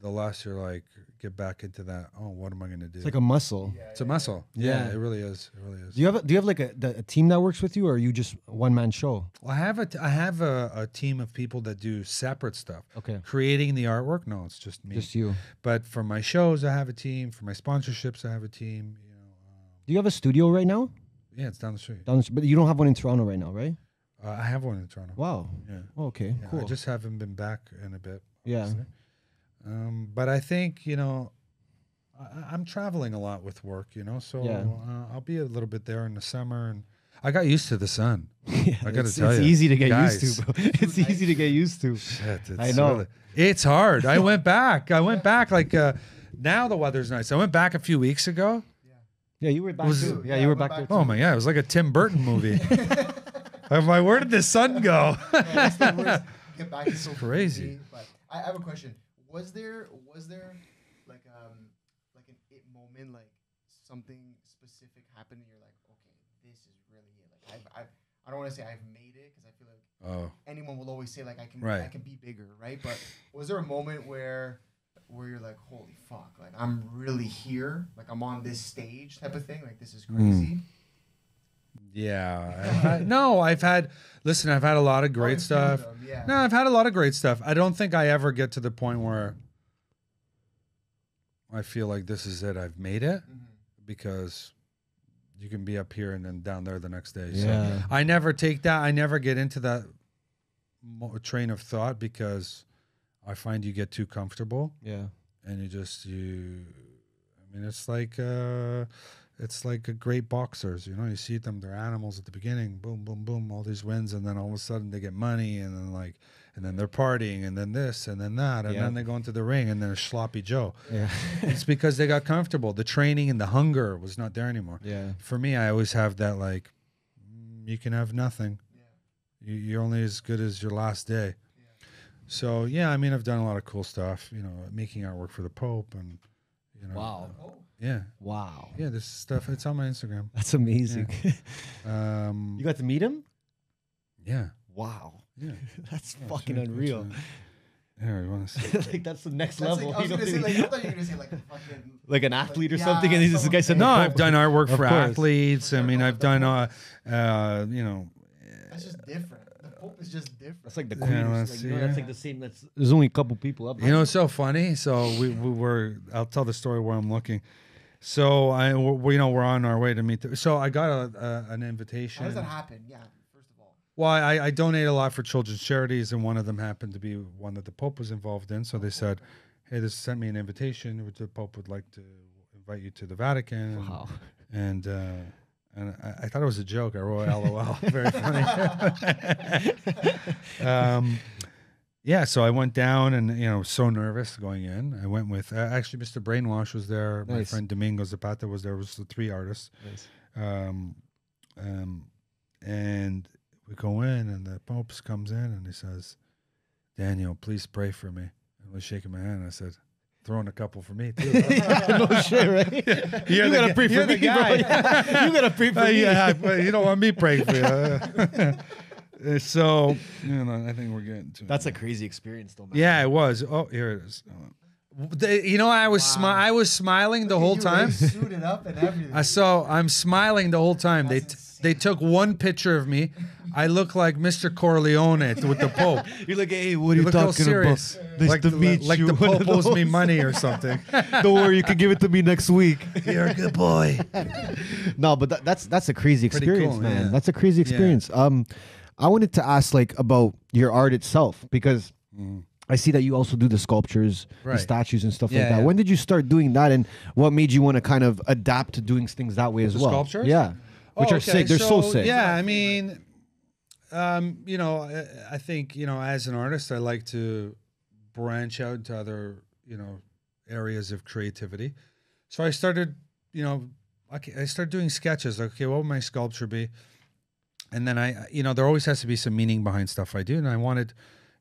the less you're like get back into that oh what am i going to do it's like a muscle. it's a muscle yeah, Yeah. it really is it really is Do you have a, do you have like a, a team that works with you, or are you just one man show? Well, I have a t- I have a, a team of people that do separate stuff. Okay, Creating the artwork, no, it's just me. just you. but for my shows, I have a team. For my sponsorships, I have a team. You know, um, Do you have a studio right now? yeah, it's down the street. Down the, but you don't have one in Toronto right now, right? Uh, I have one in Toronto. Wow. Yeah, Oh, okay. yeah, cool. I just haven't been back in a bit. yeah. Obviously. Um, but I think you know, I, I'm traveling a lot with work. You know, so Yeah. uh, I'll be a little bit there in the summer, and I got used to the sun. yeah I gotta it's, tell it's ya, easy to get guys. used to, bro. It's easy to get used to. Shit, it's I know. really- it's hard. I went back. I went back like uh, now the weather's nice. I went back a few weeks ago. Yeah, you were back Was- too. Yeah, yeah, you were I back went there. Oh my god, it was like a Tim Burton movie. I'm like, where did the sun go? That's the worst. Get back to social Crazy. media, But I have a question. Was there was there like um like an it moment like something specific happened and you're like okay this is really it. Like I've, I've I don't want to say I've made it because I feel like oh, anyone will always say like I can Right. I can be bigger right? But was there a moment where where you're like holy fuck like I'm really here like I'm on this stage type of thing? Like this is crazy yeah. I've had- no, I've had. Listen, I've had a lot of Oh, great a few of stuff. them, yeah No, I've had a lot of great stuff. I don't think I ever get to the point where I feel like this is it. I've made it Mhm. because you can be up here and then down there the next day. Yeah. So I never take that. I never get into that train of thought because I find you get too comfortable Yeah. and you just you. I mean, it's like uh, it's like a great boxers. You know, you see them; they're animals at the beginning. Boom, boom, boom, all these wins, and then all of a sudden they get money, and then like, and then they're partying, and then this, and then that, and Yeah. then they go into the ring, and they're sloppy Joe. Yeah. it's because they got comfortable. The training and the hunger was not there anymore. yeah. For me, I always have that like, mm, you can have nothing. You, you're only as good as your last day. Yeah. So yeah, I mean, I've done a lot of cool stuff. You know, making artwork for the Pope, and you know, Wow. Yeah, Wow. yeah, this stuff. It's on my Instagram. That's amazing. Um, you got to meet him? yeah, Wow. Yeah. That's Yeah, fucking check- unreal. check. Here, you want to see? like that's the next That's level. like, I was you know gonna say, like. I thought you were gonna say like a fucking. like an athlete or yeah, something, and this guy said. No, I've done artwork for course. athletes. I mean, I've done, uh, uh, you know, That's just different. The Pope is just different. That's like the queen. or let's like, see you know, that's like the same. That's there's only a couple people up. There. You know, it's so funny. So we, we were. I'll tell the story where I'm looking. So I, we, you know, we're on our way to meet. The, so I got a, a an invitation. How does that happen? Yeah. First of all. Well, I, I donate a lot for children's charities, and one of them happened to be one that the Pope was involved in. So they said, "Hey, this sent me an invitation. which The Pope would like to invite you to the Vatican." And, wow. and uh, and I, I thought it was a joke. I wrote LOL. Very funny. um, yeah, so I went down and you know so nervous going in. I went with uh, actually Mr. Brainwash was there. My friend Domingo Zapata was there. It was the three artists. Nice. Um, um, and we go in, and the Pope comes in, and he says, "Daniel, please pray for me." And I was shaking my hand. I said, "Throwing a couple for me too." no shit, right? You're you gotta guy- pray for me, bro. guy. you gotta pray for Uh, me. yeah, you don't want me praying for you. Uh, so, you know, I think we're getting to. That's a crazy experience, though, man. yeah, it was. Oh, here it is. The- you know, I was smi- Wow. I was smiling the whole You time. Suited up and everything. I saw. I'm smiling the whole time. They That's t- they took one picture of me. I look like Mr. Corleone with the Pope. You're like, hey, what are You you look all talking serious. about? Nice like to the, meet like you. the One Pope owes me those. money or something. Don't worry, you can give it to me next week. You're a good boy. no, but that, that's that's a crazy Pretty experience, cool, man. yeah. That's a crazy experience. Um, I wanted to ask like about your art itself because I see that you also do the sculptures, the Mm. Statues, and stuff Yeah, like that. yeah. When did you start doing that, and what made you want to kind of adapt to doing things that way as The well? sculptures? yeah, which Oh, are sick. They're so, sick. Yeah, I mean, um, you know, I, I think you know, as an artist, I like to branch out to other you know areas of creativity. So I started, you know, okay, I started doing sketches. Like, okay, what would my sculpture be? And then I, you know, there always has to be some meaning behind stuff I do, and I wanted.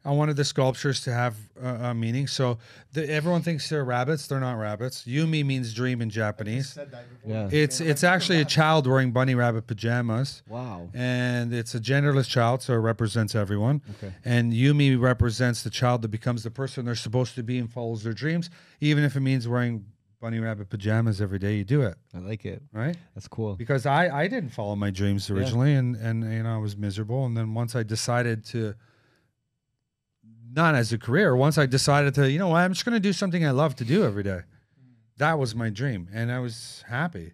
I wanted the sculptures to have uh, a meaning. So the, everyone thinks they're rabbits. They're not rabbits. Yumi means dream in Japanese. Said that before. Yeah. It's it's actually a child wearing bunny rabbit pajamas, Wow. and it's a genderless child, so it represents everyone. Okay. And Yumi represents the child that becomes the person they're supposed to be and follows their dreams, even if it means wearing bunny rabbit pajamas every day. You do it, I like it. right? That's cool. Because I I didn't follow my dreams originally, and and you know I was miserable, and then once I decided to. Not as a career. Once I decided to, you know, what, I'm just going to do something I love to do every day. That was my dream, and I was happy.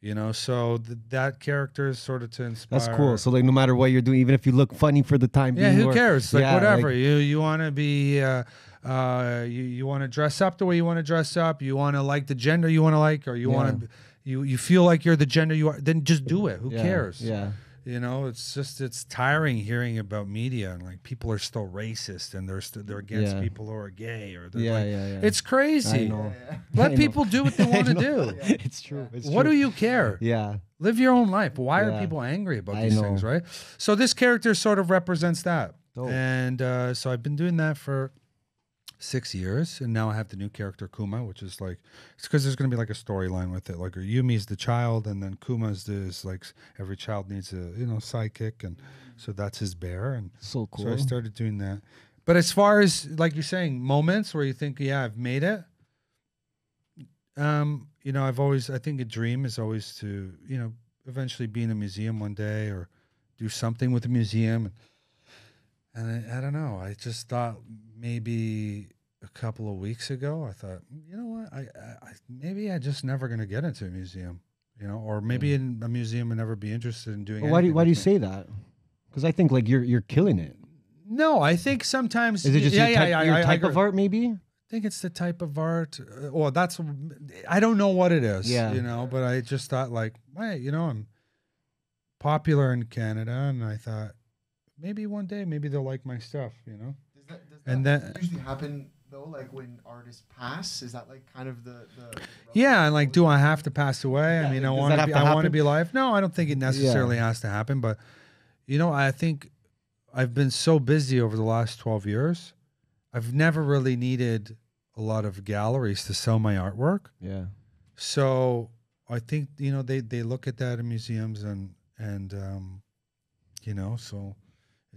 You know, so th- that character is sort of to inspire. That's cool. So like, no matter what you're doing, even if you look funny for the time yeah, being, who or- cares? Like Yeah, whatever you you want to be. Uh, uh, you you want to dress up the way you want to dress up. You want to like the gender you want to like, or you want to. You you feel like you're the gender you are. Then just do it. Who Yeah, cares? Yeah. You know, it's just it's tiring hearing about media and like people are still racist and they're st- they're against Yeah. people who are gay or they're Yeah, like, yeah, yeah. it's crazy. Let people do what they want to do. it's true. It's What true. do you care? Yeah. Live your own life. Why are people angry about I these know. things, right? So this character sort of represents that. Dope. And uh, so I've been doing that for six years, and now I have the new character Kuma, which is like it's because there's going to be like a storyline with it. Like Yumi's the child, and then Kuma's this like every child needs a you know sidekick, and so that's his bear, and So cool. so I started doing that. But as far as like you're saying, moments where you think, yeah, I've made it. Um, you know, I've always I think a dream is always to, you know, eventually be in a museum one day or do something with a museum. And I, I don't know. I just thought maybe a couple of weeks ago, I thought, you know what, I, I I- maybe I just never gonna get into a museum, you know, or maybe in a museum and never be interested in doing. Well, why do you, why do you me. say that? Because I think like you're you're killing it. No, I think sometimes Is it just yeah, your yeah, type, yeah, your I- I type of art, maybe? I think it's the type of art. Uh, well, that's I don't know what it is. Yeah. you know, but I just thought like, hey, you know, I'm popular in Canada, and I thought maybe one day maybe they'll like my stuff. You know, that, does And that then- usually happen though? Like when artists pass, is that like kind of the the? yeah, and like, do I have to pass away? I mean, I want to be. I want to be alive. No, I don't think it necessarily has to happen, but you know, I think I've been so busy over the last twelve years. I've never really needed a lot of galleries to sell my artwork. Yeah. So I think you know they they look at that in museums and and um, you know so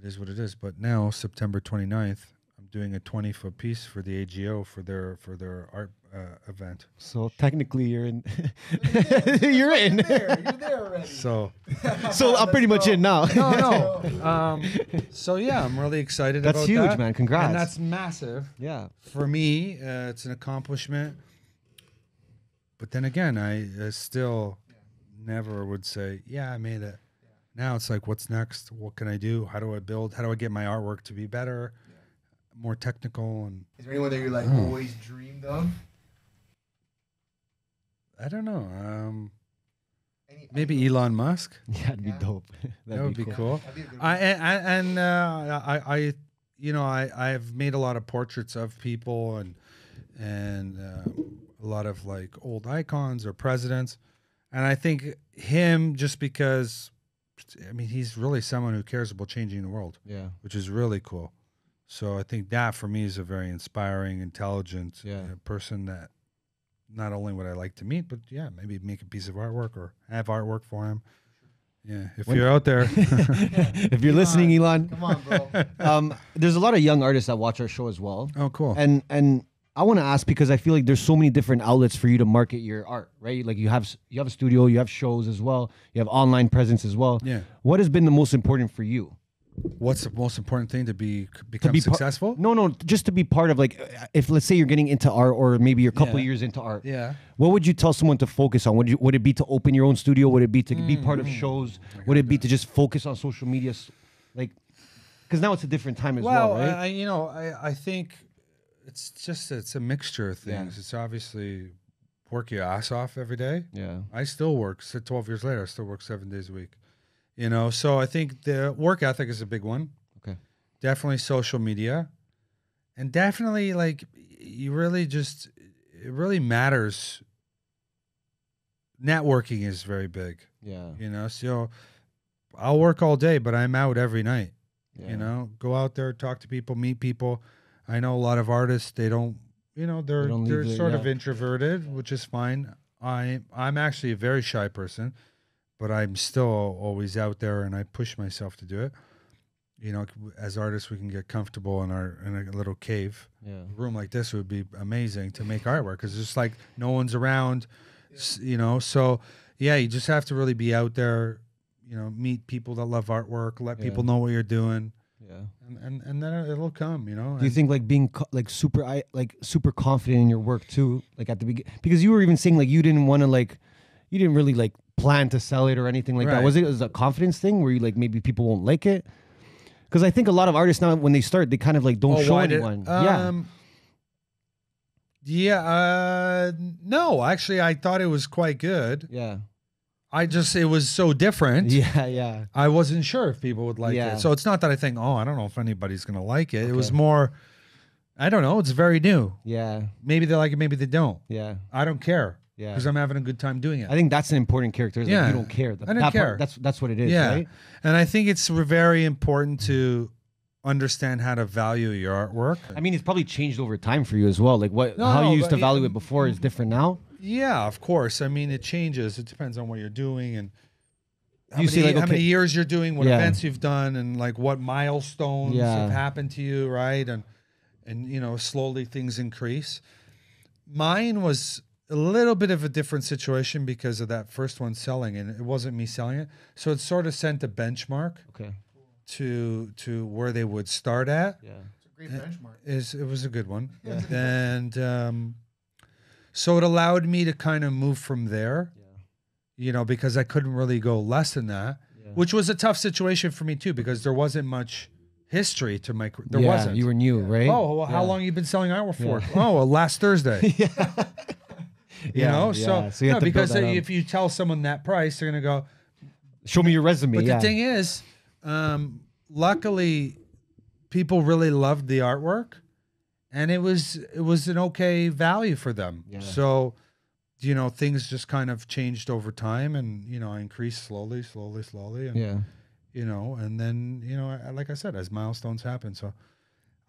it is what it is. But now September 29th, I'm doing a 20 foot piece for the AGO for their for their art uh, event. So technically, you're in. you're in. You're there already. So so I'm pretty much in now. no, no. Um, so yeah, I'm really excited. About it. That's about huge, that. man. Congrats. And that's massive yeah. for me. Uh, it's an accomplishment. But then again, I uh, still never would say, "Yeah, I made it." Now it's like, what's next? What can I do? How do I build? How do I get my artwork to be better, more technical? And Is there anyone that you like Oh. always dreamed of? I don't know. Um, Any, maybe Elon Musk. Yeah, that'd be Yeah. dope. that would be cool. That'd be a good I one. and, and- and uh, I, I, you know, I I've made a lot of portraits of people and and um, a lot of like old icons or presidents, and I think him just because, I mean, he's really someone who cares about changing the world, Yeah. which is really cool. So I think that for me is a very inspiring, intelligent Yeah. uh, person that not only would I like to meet, but yeah, maybe make a piece of artwork or have artwork for him. Yeah, if When- you're out there. if you're listening, Elon, Come on, bro. um, there's a lot of young artists that watch our show as well. oh, cool. and and I want to ask because I feel like there's so many different outlets for you to market your art, right? Like you have you have a studio, you have shows as well, you have online presence as well. Yeah. What has been the most important for you? What's the most important thing to be become be par- successful? No, no, just to be part of like uh, if let's say you're getting into art or maybe you're a couple Yeah. years into art. Yeah. What would you tell someone to focus on? Would you would it be to open your own studio? Would it be to be part of Mm. shows? Would it be to just focus on social media? Like, because now it's a different time as well, Well, right? I, you know, I, I think it's just it's a mixture of Yeah. things. It's obviously work your ass off every day. yeah. I still work. So Twelve years later, I still work seven days a week. You know, so I think the work ethic is a big one. Okay. Definitely social media, and definitely like you really just it really matters. Networking is very big. Yeah. You know, so I'll work all day, but I'm out every night. yeah. You know, go out there, talk to people, meet people. I know a lot of artists, they don't, you know, they're don't they are leave the- sort of introverted, which is fine. I I'm actually a very shy person, but I'm still always out there and I push myself to do it. You know, as artists, we can get comfortable in our in a little cave. Yeah. A room like this would be amazing to make artwork because it's just like no one's around, s- you know. So yeah, you just have to really be out there, you know, meet people that love artwork, let Yeah. people know what you're doing, Yeah. and and, and then it'll come, you know. Do you think like being co- like super I like super confident in your work too, like at the beginning? Because you were even saying like you didn't want to like, you didn't really like plan to sell it or anything like that. Was it was it a confidence thing where you like maybe people won't like it? Because I think a lot of artists now when they start they kind of like don't Oh, show why did- anyone. yeah. Um, yeah. Uh, no, actually, I thought it was quite good. Yeah. I just it was so different. Yeah. Yeah. I wasn't sure if people would like Yeah. it. So it's not that I think, oh, I don't know if anybody's gonna like it. It was more, I don't know. It's very new. Yeah. Maybe they like it. Maybe they don't. Yeah. I don't care Yeah. because I'm having a good time doing it. I think that's an important character. Is like Yeah. you don't care. That, I don't that part- care. that's that's what it is. yeah, Right. and I think it's very important to understand how to value your artwork. I mean, it's probably changed over time for you as well. Like what No, how no, you used to value it before is different now. Yeah, of course. I mean, it changes. It depends on what you're doing and how, You many, see, like, how many years you're doing, what Yeah. events you've done, and like what milestones Yeah. have happened to you, right? And and you know, slowly things increase. Mine was a little bit of a different situation because of that first one selling, and it wasn't me selling it. So it sort of sent a benchmark Okay. to to where they would start at Yeah. It's a great benchmark. is it was a good one and um, so it allowed me to kind of move from there Yeah. you know because i couldn't really go less than that Yeah. which was a tough situation for me too because there wasn't much history to my there yeah, wasn't You were new, right? oh well, how Yeah. long you been selling artwork for Yeah. oh well, last thursday you Yeah, know yeah. so, So you no, because if you tell someone that price they're gonna go Show me your resume. but yeah. the thing is, um, luckily, people really loved the artwork, and it was it was an okay value for them. Yeah. So, you know, things just kind of changed over time, and you know, I increased slowly, slowly, slowly, and yeah. you know, and then you know, I- like I said, as milestones happen, so.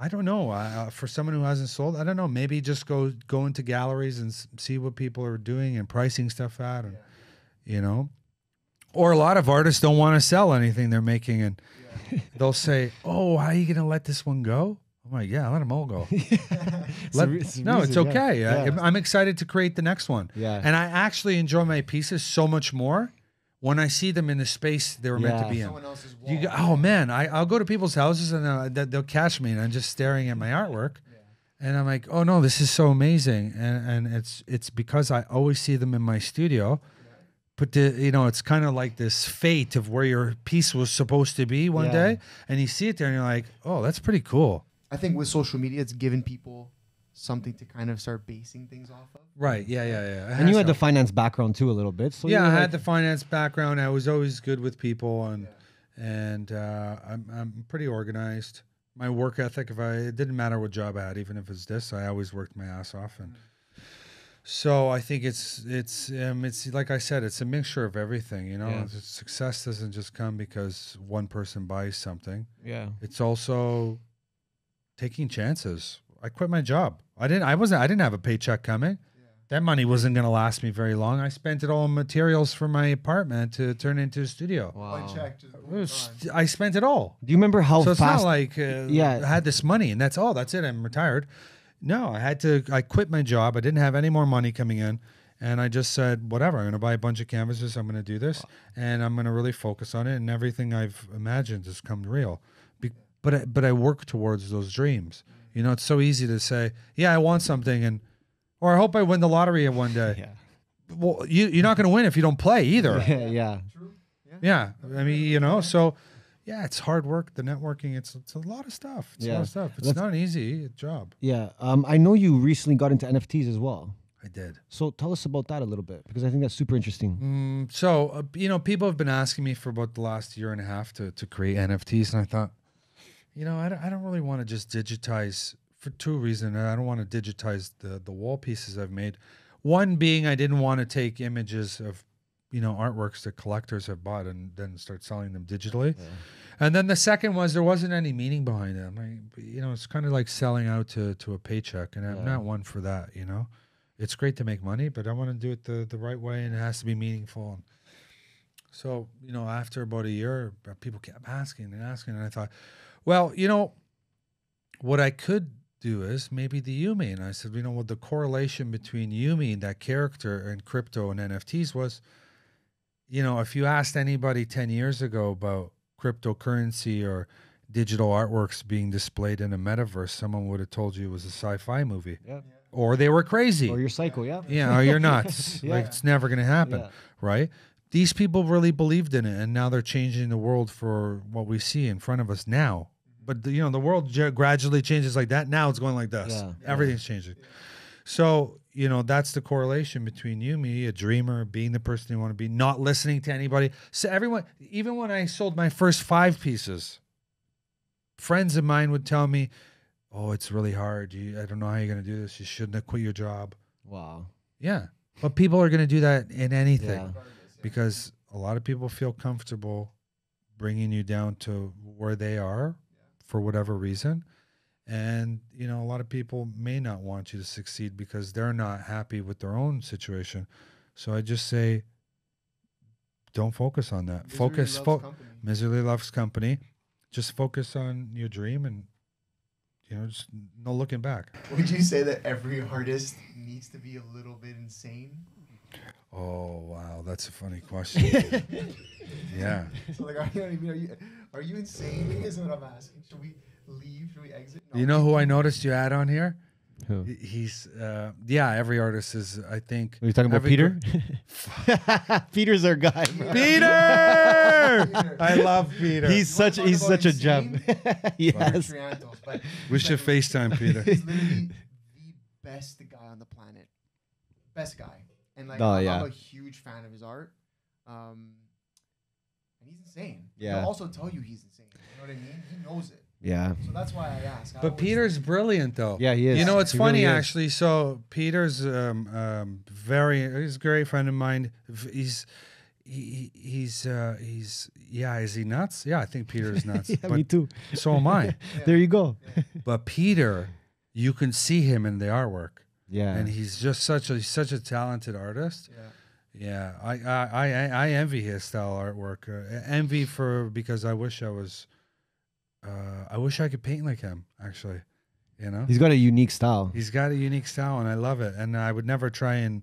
I don't know. Uh, for someone who hasn't sold, I don't know. Maybe just go go into galleries and s- see what people are doing and pricing stuff out, and you know, or a lot of artists don't want to sell anything they're making, and they'll say, "Oh, how are you gonna let this one go?" I'm like, "Yeah, let them all go." Let- re- it's a no, it's reason, yeah. okay. I- Yeah. I'm excited to create the next one. Yeah. and I actually enjoy my pieces so much more when I see them in the space they were meant to be in. Someone else's wall. You oh man, I, I'll go to people's houses and uh, th- they'll catch me and I'm just staring at my artwork, and I'm like, oh no, this is so amazing, and and it's it's because I always see them in my studio. But the, you know, it's kind of like this fate of where your piece was supposed to be one Yeah. day, and you see it there, and you're like, oh, that's pretty cool. I think with social media, it's given people something to kind of start basing things off of. Right? Yeah, yeah, yeah. It And you had the finance background too a little bit. So yeah, I were had like- the finance background. I was always good with people, and and uh, I'm I'm pretty organized. My work ethic, if I it didn't matter what job I had, even if it's this, I always worked my ass off, and so I think it's it's um, it's like I said, it's a mixture of everything. You know, Yeah. Success doesn't just come because one person buys something. yeah. It's also taking chances. I quit my job. I didn't. I wasn't. I didn't have a paycheck coming. That money wasn't going to last me very long. I spent it all on materials for my apartment to turn into a studio. Wow. Unchecked. just It was- I spent it all. Do you remember how so it's fast? not like uh, Yeah. I had this money and that's all. That's it. I'm retired. No, I had to. I quit my job. I didn't have any more money coming in, and I just said, whatever. I'm going to buy a bunch of canvases. I'm going to do this, and I'm going to really focus on it. And everything I've imagined has come real. Be- but I, but I work towards those dreams. You know, it's so easy to say, yeah, I want something, and or I hope I win the lottery one day. yeah. Well, you you're not going to win if you don't play either. yeah. yeah. Yeah, I mean, you know, so yeah, it's hard work. The networking, it's it's a lot of stuff. It's a lot Yeah. of stuff. It's Let's- not an easy job. Yeah. Um, I know you recently got into NFTs as well. I did. So tell us about that a little bit because I think that's super interesting. Mm, so uh, you know, people have been asking me for about the last year and a half to to create NFTs, and I thought, you know, I don't, I don't really want to just digitize for two reasons. I don't want to digitize the the wall pieces I've made. One being I didn't want to take images of you know artworks that collectors have bought and then start selling them digitally. And then the second was there wasn't any meaning behind it. I'm you know, it's kind of like selling out to to a paycheck, and I'm Yeah. not one for that. You know, it's great to make money, but I want to do it the the right way, and it has to be meaningful. So you know, after about a year, uh, people kept asking and asking, and I thought, well, you know, what I could do is maybe the Yumi, and I said, you know, what the correlation between Yumi, and that character, and crypto and NFTs was, you know, if you asked anybody ten years ago about cryptocurrency or digital artworks being displayed in a metaverse, someone would have told you it was a sci-fi movie, Yeah. or they were crazy. Or you're psycho, yeah. Yeah, or you're nuts. Yeah. Like it's never going to happen, Yeah. right? These people really believed in it, and now they're changing the world for what we see in front of us now. But the, you know, the world gradually changes like that. Now it's going like this. Yeah. Everything's changing. So you know, that's the correlation between Yumi, a dreamer, being the person you want to be, not listening to anybody. So everyone, even when I sold my first five pieces, friends of mine would tell me, "Oh, it's really hard. You, I don't know how you're going to do this. You shouldn't have quit your job." Wow. Yeah. But people are going to do that in anything Yeah. because a lot of people feel comfortable bringing you down to where they are for whatever reason. And, you know, a lot of people may not want you to succeed because they're not happy with their own situation. So I just say, don't focus on that. Misery focus. loves Fo- misery loves company. Just focus on your dream and, you know, just no looking back. Would you say that every artist needs to be a little bit insane? Oh, wow. That's a funny question. yeah. So like, are you, I mean, are you, are you insane? Is what I'm asking. Should we leave? Should we exit? No. You know who I noticed you had on here? Who? He's uh yeah, every artist is I think Are you talking about Peter? Peter's our guy. bro. Peter! I love Peter. He's You such he's about such a gem. insane? yes. Triantos, but we should FaceTime Peter. He's literally the best guy on the planet. Best guy. And like, Oh, I'm, yeah. I'm a huge fan of his art. Um, and he's insane. Yeah. He'll also tell you he's insane. You know what I mean? He knows it. Yeah. So that's why I ask. I But Peter's think- brilliant though. Yeah, he is. You know, it's He funny really actually. So Peter's um, um, very he's a great friend of mine. He's he, he- he's uh, he's yeah. Is he nuts? Yeah, I think Peter is nuts. yeah, but me too. so am I. There you go. But Peter, you can see him in the artwork, Yeah. and he's just such a such a talented artist. Yeah. Yeah, I I I, I envy his style artwork. Uh, envy for because I wish I was uh, I wish I could paint like him. Actually, you know, He's got a unique style. He's got a unique style, and I love it. And I would never try and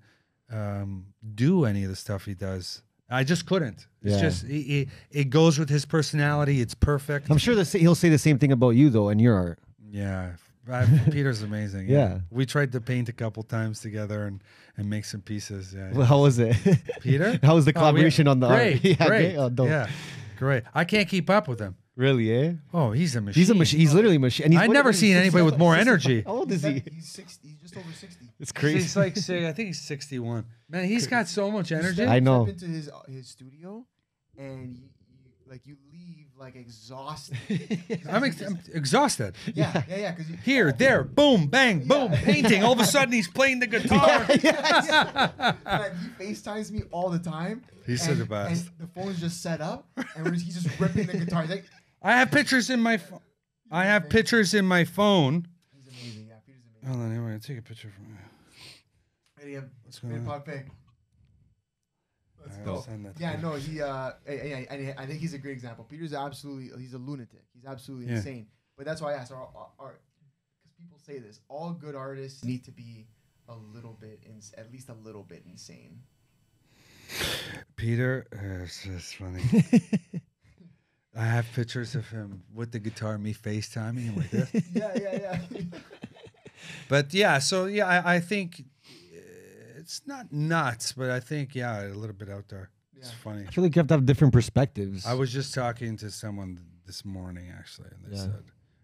um, do any of the stuff he does. I just couldn't. It's Yeah. just it, it, it goes with his personality. It's perfect. I'm sure the, he'll say the same thing about you though and your art. Yeah, I- Peter's amazing. Yeah. we tried to paint a couple times together and and make some pieces. Yeah, Well, how was it? Peter, How was the Oh, we- collaboration on the great, art? yeah, great, Oh, yeah, great. I can't keep up with him. Really, eh? Oh, he's a machine. He's a machine. He's literally a machine. And he's, I've never seen anybody with more energy. How old is he? He's sixty. He's just over sixty. It's crazy. He's like, say, I think he's 61. Man, he's got so much energy. I know. Step into his his studio, and you, you like you leave like exhausted. I'm, ex- I'm exhausted. yeah, yeah, yeah. Because Here, there, boom, bang, boom, painting. All of a sudden, he's playing the guitar. like, he FaceTimes me all the time. He's and, the best. And the phone's just set up, and we're just, he's just ripping the guitar. He's like, I have pictures in my. Fo- I have pictures in my phone. he's amazing. Yeah, Peter's amazing. Hold on, anyway, take a picture from. Hey, um, What's going on? Pod Pig. Let's Alright, go. I'll send that to Yeah, no, he. Uh, yeah, and I think he's a great example. Peter's absolutely. He's a lunatic. He's absolutely Yeah. insane. But that's why I asked. Our, our, because people say this, all good artists need to be a little bit, ins- at least a little bit insane. Peter, uh, it's just funny. I have pictures of him with the guitar, me FaceTiming him like this. Yeah, yeah, yeah. But yeah, so yeah, I, I think it's not nuts, but I think yeah, a little bit out there. It's funny. I feel like you have to have different perspectives. I was just talking to someone this morning actually, and they Yeah. said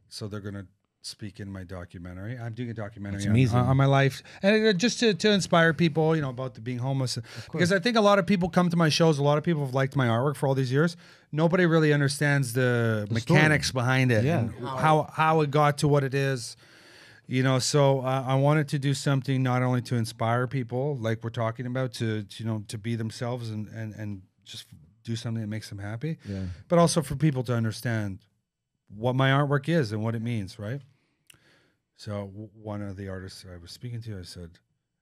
so they're gonna speak in my documentary. I'm doing a documentary That's on, amazing. on my life, and uh, just to, to inspire people, you know, about the being homeless. Because I think a lot of people come to my shows. A lot of people have liked my artwork for all these years. Nobody really understands the, The story. mechanics behind it, Yeah. and how how it got to what it is. You know, so uh, I wanted to do something not only to inspire people, like we're talking about, to, to you know, to be themselves and and and just do something that makes them happy yeah. but also for people to understand what my artwork is and what it means, right? So w- one of the artists I was speaking to, I said,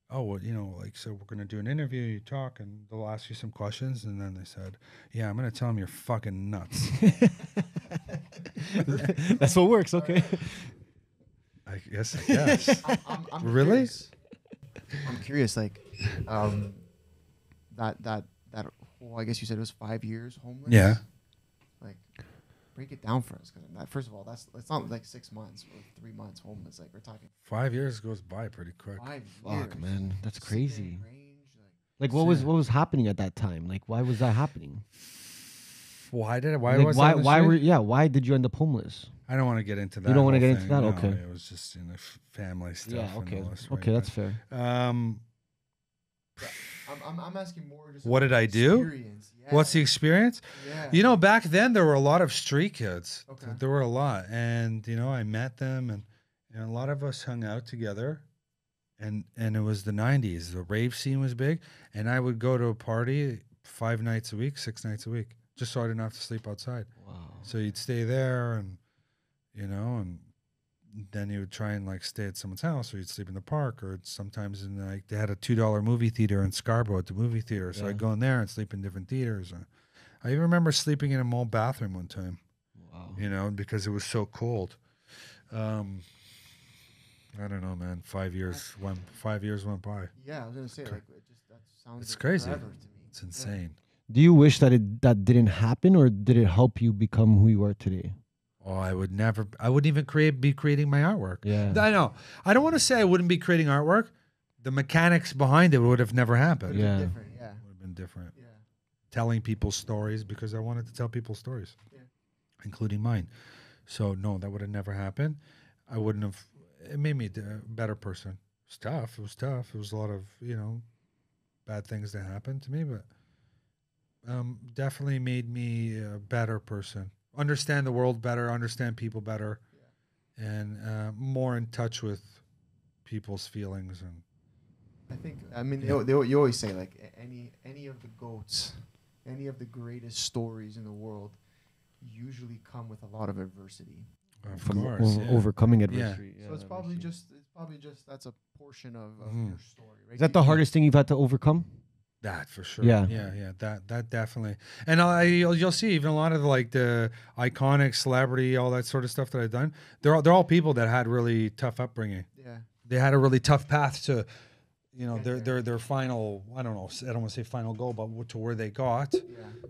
"Oh, well, you know, like, so we're gonna do an interview. You talk, and they'll ask you some questions." And then they said, "Yeah, I'm gonna tell them you're fucking nuts." That's what works. Okay. I guess. Yes. I'm, I'm, I'm Really? Curious. I'm curious, like, um, that that that whole. I guess you said it was five years homeless. Yeah. Like, break it down for us, because that first of all, that's it's not like six months or three months homeless. Like we're talking Five years goes by pretty quick. five years. Fuck, man, that's crazy. range, like, Like, what was what was happening at that time? Like, why was that happening? Why did it? Why like, was why I why street? were yeah? Why did you end up homeless? I don't want to get into that. You don't wanna whole get into that? No, Okay. It was just you know f- family stuff. yeah. Okay. all Okay, right? that's fair. Um. I'm, I'm, I'm asking more just. What did I do? experience. What's the experience? Yeah. You know, back then there were a lot of street kids. Okay. There were a lot, and you know, I met them, and, and a lot of us hung out together. And and it was the '90s. The rave scene was big, and I would go to a party five nights a week, six nights a week, just so I didn't have to sleep outside. Wow. So you'd stay there, and you know, and then you would try and like stay at someone's house, or you'd sleep in the park, or sometimes in like they had a two dollar movie theater in Scarborough at the movie theater, so Yeah. I'd go in there and sleep in different theaters. Uh, I even remember sleeping in a mall bathroom one time, Wow. you know, because it was so cold. Um, I don't know, man. Five years went. Five years went by. Yeah, I was gonna say like it just that sounds. It's like crazy. forever to me. It's insane. Do you wish that it that didn't happen, or did it help you become who you are today? Oh, I would never. I wouldn't even create. Be creating my artwork. Yeah. I know. I don't want to say I wouldn't be creating artwork. The mechanics behind it would have never happened. Yeah. Different. Yeah. Would have been different. Yeah. Telling people stories because I wanted to tell people stories, Yeah. including mine. So no, that would have never happened. I wouldn't have. It made me a better person. It's tough. It was tough. It was a lot of you know, bad things that happened to me, but um, definitely made me a better person. Understand the world better. Understand people better, and uh, more in touch with people's feelings and I think I mean they, they, you always say like any any of the goats, any of the greatest stories in the world, usually come with a lot of adversity. of From course o- yeah. overcoming adversity. so it's probably just it's probably just that's a portion of, of Mhm. your story. Right? Is that the hardest thing you've had to overcome? That for sure. Yeah. yeah, yeah. That that definitely. And I you'll, you'll see even a lot of the, like the iconic celebrity, all that sort of stuff that I've done. They're all, they're all people that had really tough upbringing. Yeah. They had a really tough path to, you know, their their their final. I don't know. I don't want to say final goal, but to where they got. Yeah.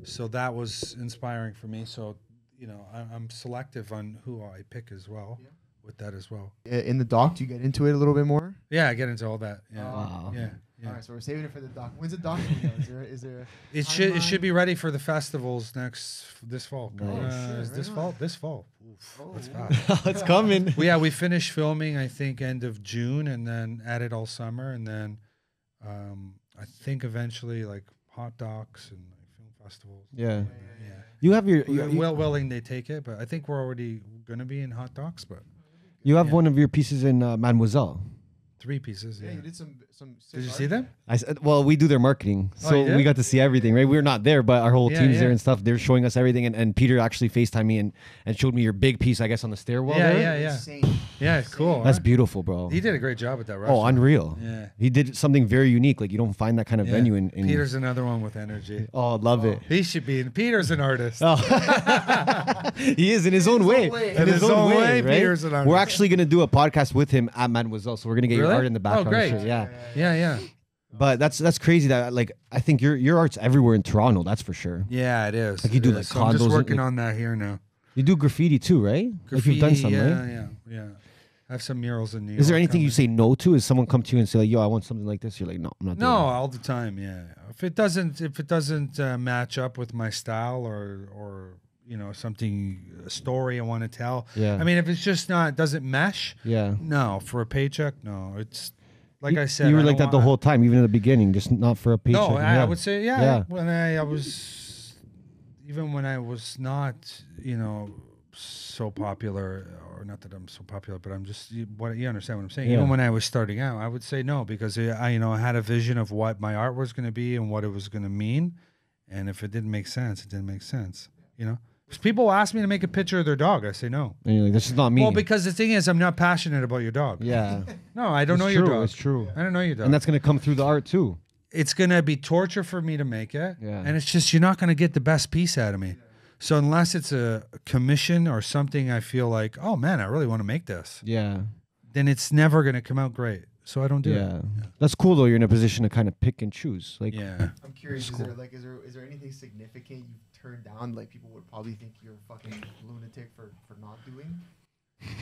So that was inspiring for me. So you know, I, I'm selective on who I pick as well. Yeah. With that as well. In the doc, do you get into it a little bit more? Yeah, I get into all that. Yeah, Wow. yeah, yeah. All right, so we're saving it for the doc. When's the doc coming? Is there is there? It should it should be ready for the festivals next this fall. Nice. Uh, Oh, shit, is this right fall? on. This fall. Oof, Oh, that's it's coming. well, yeah, we finished filming. I think end of June, and then at it all summer, and then um, I think eventually like hot docs and like, film festivals. Yeah. Yeah, You have your you, you- well willing they take it, but I think we're already gonna be in hot docs. But you have yeah. one of your pieces in uh, Mademoiselle. Three pieces. Yeah, Yeah. you did some some. sick Did you art. see them? I said, well, we do their marketing, Oh, so you did? we got to see everything, right? We're not there, but our whole Yeah, team's yeah. there and stuff. They're showing us everything, and, and Peter actually Facetimed me and, and showed me your big piece, I guess, on the stairwell. Yeah, there. yeah, yeah. Insane. Yeah, cool. That's huh? beautiful, bro. He did a great job at that. Oh, unreal. Yeah. He did something very unique. Like you don't find that kind of Yeah. venue in. in Peter's another one with energy. oh, love oh, it. He should be. Peter's an artist. Oh. he is in his own way. way. In, his, own, way, right? Peter's an We're actually gonna do a podcast with him at Mademoiselle, so we're gonna get your art in the background. Oh, great. and shit, Yeah. Yeah, yeah. But that's that's crazy. That like I think your your art's everywhere in Toronto. That's for sure. Yeah, it is. Like you It do, is. like, So I'm just condos and, working like- on that here now. You do graffiti too, right? like you've done some, yeah, right? yeah, yeah. I have some murals in New York. Is there anything you say no to? Is someone come to you and say like, "Yo, I want something like this"? You're like, "No, I'm not." No, doing that." all the time. Yeah. If it doesn't, if it doesn't uh, match up with my style or or you know something a story I want to tell. Yeah. I mean, if it's just not doesn't mesh, Yeah. no. For a paycheck, no. It's like You- I said. you were I like that the whole time, even in the beginning, just not for a paycheck. No, I, yeah. I would say yeah. Yeah. When I, I was, even when I was not, you know, so popular, or not that I'm so popular, but I'm just you, what you understand what I'm saying. Yeah. Even when I was starting out, I would say no because I, you know, I had a vision of what my art was going to be and what it was going to mean, and if it didn't make sense, it didn't make sense. You know, 'Cause people ask me to make a picture of their dog. I say no. And you're like, "This is not me." Well, because the thing is, I'm not passionate about your dog. yeah, No, I don't It's know true, your dog. It's true, I don't know your dog. and that's gonna come through the art too. it's gonna be torture for me to make it. Yeah. And it's just you're not gonna get the best piece out of me. So unless it's a commission or something I feel like, oh man, I really want to make this, Yeah, then it's never gonna come out great. So I don't do it. yeah. That's cool though. You're in a position to kind of pick and choose. Like. Yeah. I'm curious. Is cool. there like is there is there anything significant you've turned down? Like people would probably think you're a fucking lunatic for for not doing.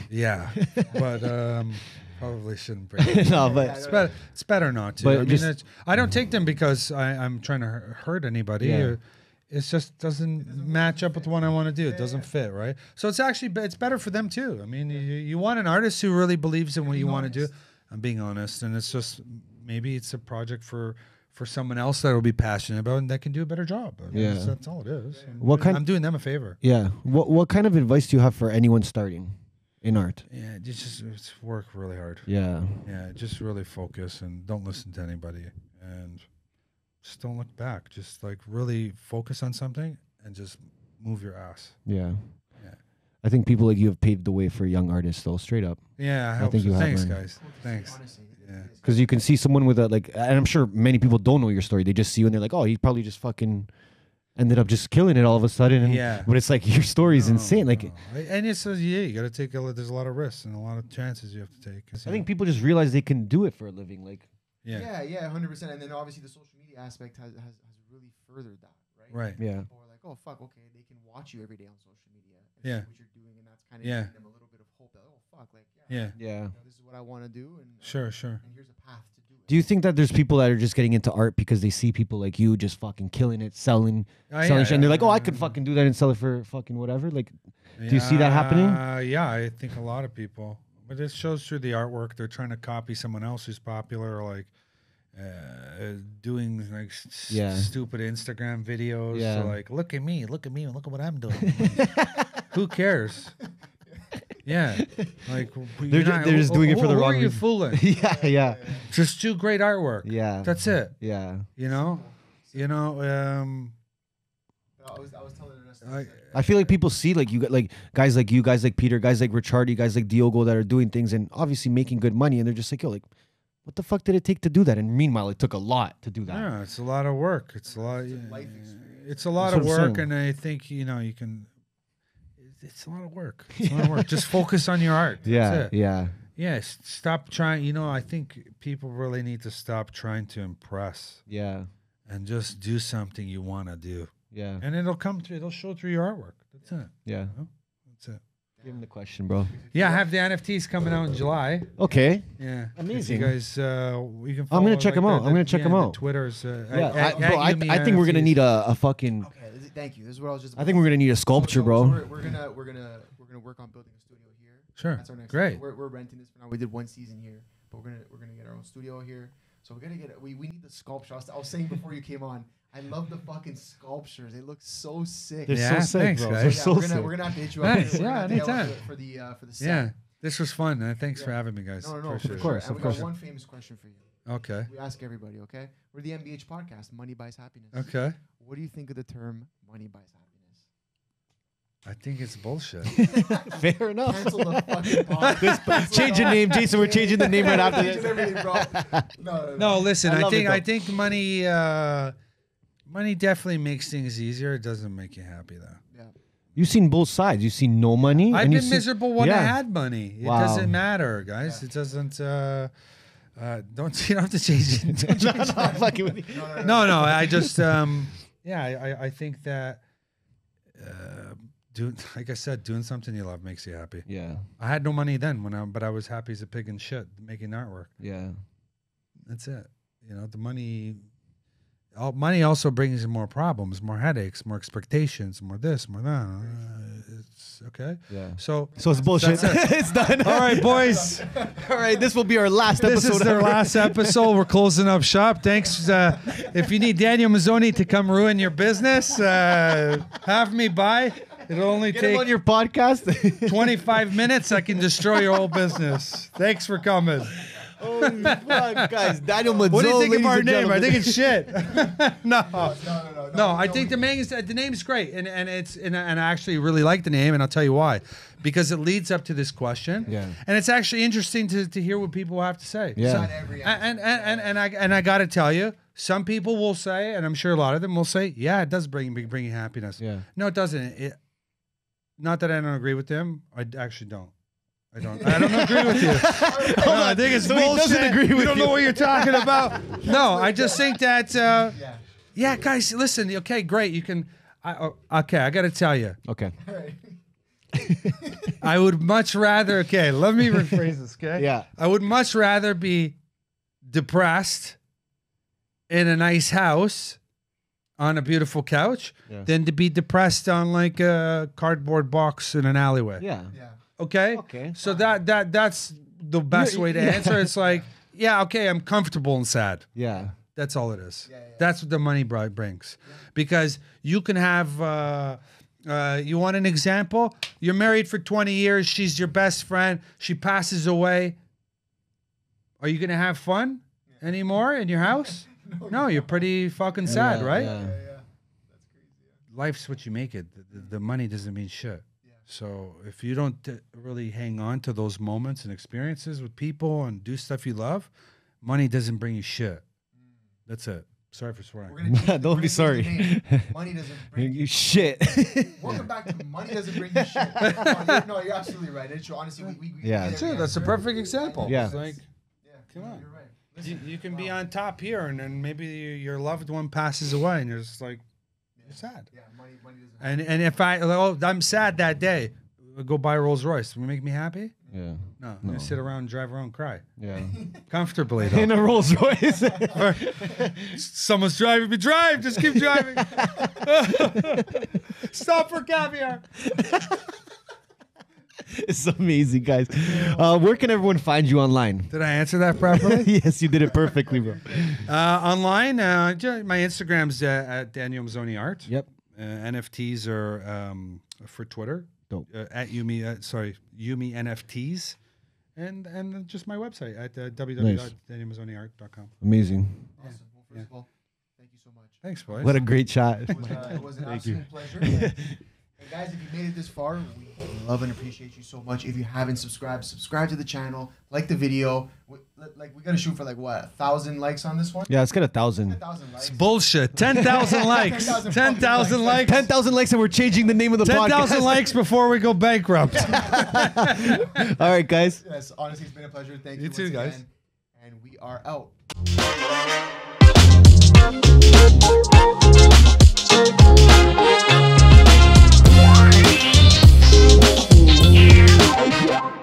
Yeah. but um probably shouldn't bring it. no, but It's better. It's better not to. But I mean, just- it's, I don't take them because I, I'm trying to hurt anybody. Yeah. or It just doesn't match up with what I want to do. It doesn't fit, right? So it's actually it's better for them too. I mean, you, you want an artist who really believes in what you want to do. I'm being honest, and it's just maybe it's a project for for someone else that will be passionate about and that can do a better job. I mean, Yeah. that's, that's all it is. I'm What doing- kind- I'm doing them a favor. yeah. What what kind of advice do you have for anyone starting in art? Yeah, it's just work really hard. Yeah, Yeah, just really focus and don't listen to anybody and just don't look back. Just like really focus on something and just move your ass. yeah. Yeah. I think people like you have paved the way for young artists, though, straight up. Yeah, I, hope think so. you have Thanks, one. guys. Thanks. Honestly, Yeah. Because you can see someone with a like, and I'm sure many people don't know your story. They just see you and they're like, oh, he probably just fucking ended up just killing it all of a sudden. And, Yeah. But it's like your story is No, insane. Like, no. and it's uh, yeah, you got to take a. lot- There's a lot of risks and a lot of chances you have to take. I think people just realize they can do it for a living. Like, yeah, Yeah, yeah, hundred percent. And then obviously the social media aspect has, has has really furthered that, right? right. yeah, People are like, oh fuck, okay, they can watch you every day on social media. And Yeah. See what you're doing, and that's kind of Yeah. giving them a little bit of hope that oh fuck, like yeah, Yeah, yeah. you know, this is what I want to do, and sure, sure. and here's a path to do it. Do you think that there's people that are just getting into art because they see people like you just fucking killing it, selling, Oh, selling yeah, shit, and they're like, oh, I yeah. could fucking do that and sell it for fucking whatever. Like, Do you see that happening? Uh, yeah, I think a lot of people. But it shows through the artwork. They're trying to copy someone else who's popular, or like uh, doing like s- Yeah. stupid Instagram videos. Yeah. So like, look at me, look at me, look at what I'm doing. Who cares? Yeah, like w- They're you're ju- not- they're just who- doing it for who- the who wrong are you reason. fooling? yeah, yeah, just do great artwork. yeah. That's it. yeah. You know, you know. Um, I was I was telling Ernesto, I, I feel like people see like you got like guys like you, guys like Peter, guys like Ricciardi, guys like Diogo that are doing things and obviously making good money, and they're just like, yo, like What the fuck did it take to do that? And meanwhile, it took a lot to do that. Yeah, it's a lot of work. It's a lot. It's a life experience. It's a lot That's of work, and I think you know you can. It's a lot of work. It's a lot of work. Just focus on your art. That's Yeah, it. yeah, Yes. Stop trying. You know, I think people really need to stop trying to impress yeah, and just do something you want to do, yeah, and it'll come through. It'll show through your artwork. That's it. yeah. That's it. Give him the question, bro. Yeah, I have the NFTs coming out in July. Okay. Yeah, If Amazing. You guys, uh, you can. I'm gonna check like, 'em the- out. the- I'm gonna check yeah, 'em the out. Twitter's. Uh, Yeah, at- I, at- bro, at I, I think we're gonna need a, a fucking. Okay, this thank you. This is what I was just. I think we're gonna need a sculpture, bro. so we're, we're gonna we're gonna we're gonna work on building a studio here. Sure. That's our next. Great. We're, we're renting this for now. We did one season here, but we're gonna we're gonna get our own studio here. So we're gonna get we, we need the sculpture. I was, I was saying before you came on. I love the fucking sculptures. They look so sick. They're Yeah, so sick, thanks, bro. guys. They're yeah, so we're gonna sick. we're gonna have to hit you up. Nice, We're yeah, gonna have to anytime. for the uh, for the set. Yeah, this was fun. Uh, thanks for having me, guys. No, no, no, Appreciate for it. sure. course, And of we course. got one famous question for you. Okay. We ask everybody, okay? We're the MBH podcast. Money buys happiness. Okay. What do you think of the term money buys happiness? I think it's bullshit. Fair enough. The fucking. Change the name, Jason. We're changing the name right after Changing this. everything, bro. No, no, no, listen. I I, think I think money uh, money definitely makes things easier. It doesn't make you happy though. Yeah. You've seen both sides. You've seen no money. I've and been seen- miserable when I had money. It Wow. doesn't matter, guys. It doesn't. Uh, uh, don't you don't have to change it. Don't no, no, I'm fucking with you. no, no. I just, um, yeah, I, I, I think that, uh, doing, like I said, doing something you love makes you happy. Yeah, I had no money then when I, but I was happy as a pig in shit making artwork. yeah, That's it. You know, the money, all, money also brings you more problems, more headaches, more expectations, more this, more that. Uh, it's okay. yeah. So, So it's bullshit. That's it's done. all right, boys. All right, this will be our last This episode. This is our last episode. We're closing up shop. Thanks. Uh, if you need Daniel Mazzone to come ruin your business, uh, have me by. It'll only Get him take on your podcast. 25 minutes. I can destroy your whole business. Thanks for coming. Holy fuck, guys! Daniel Mazzo. What do you think of our name? I think it's shit. no. No, no, no. No, I think the name is the name's great, and and it's and, I- and I actually really like the name, and I'll tell you why, because it leads up to this question. Yeah. and it's actually interesting to, to hear what people have to say. Yeah. Not every and and, and and I and I got to tell you, some people will say, and I'm sure a lot of them will say, yeah, it does bring bring you happiness. Yeah. No, it doesn't. It, not that I don't agree with them. I actually don't. I don't. I don't agree with you. No, I think it's So he bullshit. doesn't agree you don't know what you're talking about. no, I just think that. Uh, Yeah. yeah, guys, listen. Okay, great. You can. I, oh, okay, I got to tell you, Okay. All right. I would much rather. Okay, let me rephrase this. Okay. Yeah. I would much rather be depressed in a nice house on a beautiful couch Yeah. than to be depressed on like a cardboard box in an alleyway. Yeah. Yeah. Okay. Okay. So that that that's the best way to answer. It's like, yeah, okay, I'm comfortable and sad. Yeah. That's all it is. Yeah, yeah. That's what the money bri- brings. Because you can have, uh, uh, you want an example? You're married for 20 years. She's your best friend. She passes away. Are you going to have fun anymore in your house? no, you're pretty fucking sad, right? yeah. Yeah, yeah. Life's what you make it. The, the- the money doesn't mean shit. So if you don't uh, really hang on to those moments and experiences with people and do stuff you love, money doesn't bring you shit. That's it. Sorry for swearing. Change- Don't be sorry. Money doesn't bring You shit. Welcome back to Money Doesn't Bring You Shit. no, you're, no, you're absolutely right. It's true. Honestly, we, we, we Yeah. we That's get it. That's a perfect example. Yeah. It's like Yeah, Come on. You're right. Listen, you can be on top here, and then maybe your loved one passes away, and you're just like, you're sad. Yeah, money, money doesn't. And and if I oh I'm sad that day, go buy Rolls Royce. Will it make me happy? yeah. No, I'm gonna sit around and drive around and cry Yeah. comfortably. Though. In a Rolls Royce. Someone's driving me. Drive. Just keep driving. Stop for caviar. it's amazing, guys. Uh, where can everyone find you online? Did I answer that properly? yes, you did it perfectly, bro. uh, online, uh, my Instagram's uh, at Daniel Mazzone Art. Yep. Uh, NFTs are um, for Twitter. Dope. Uh, at Yumi, uh, sorry, Yumi NFTs, and and just my website at uh, www.danielmazzoneart.com. Amazing. Awesome. Well, first of all, thank you so much. Thanks, boys. What a great shot. It was, uh, it was an Thank you. absolute pleasure. Thank you guys, if you made it this far, we love and appreciate you so much. If you haven't subscribed, subscribe to the channel, like the video. We, like we gotta shoot for like what a thousand likes on this one. Yeah, let's get a thousand. A thousand likes. Bullshit. 10,000 likes. 10,000 10,000 likes. Ten thousand likes, and we're changing the name of the 10,000 podcast. likes before we go bankrupt. All right, guys. Yes, honestly, it's been a pleasure. Thank you, You too, once guys. again. And we are out. Yeah.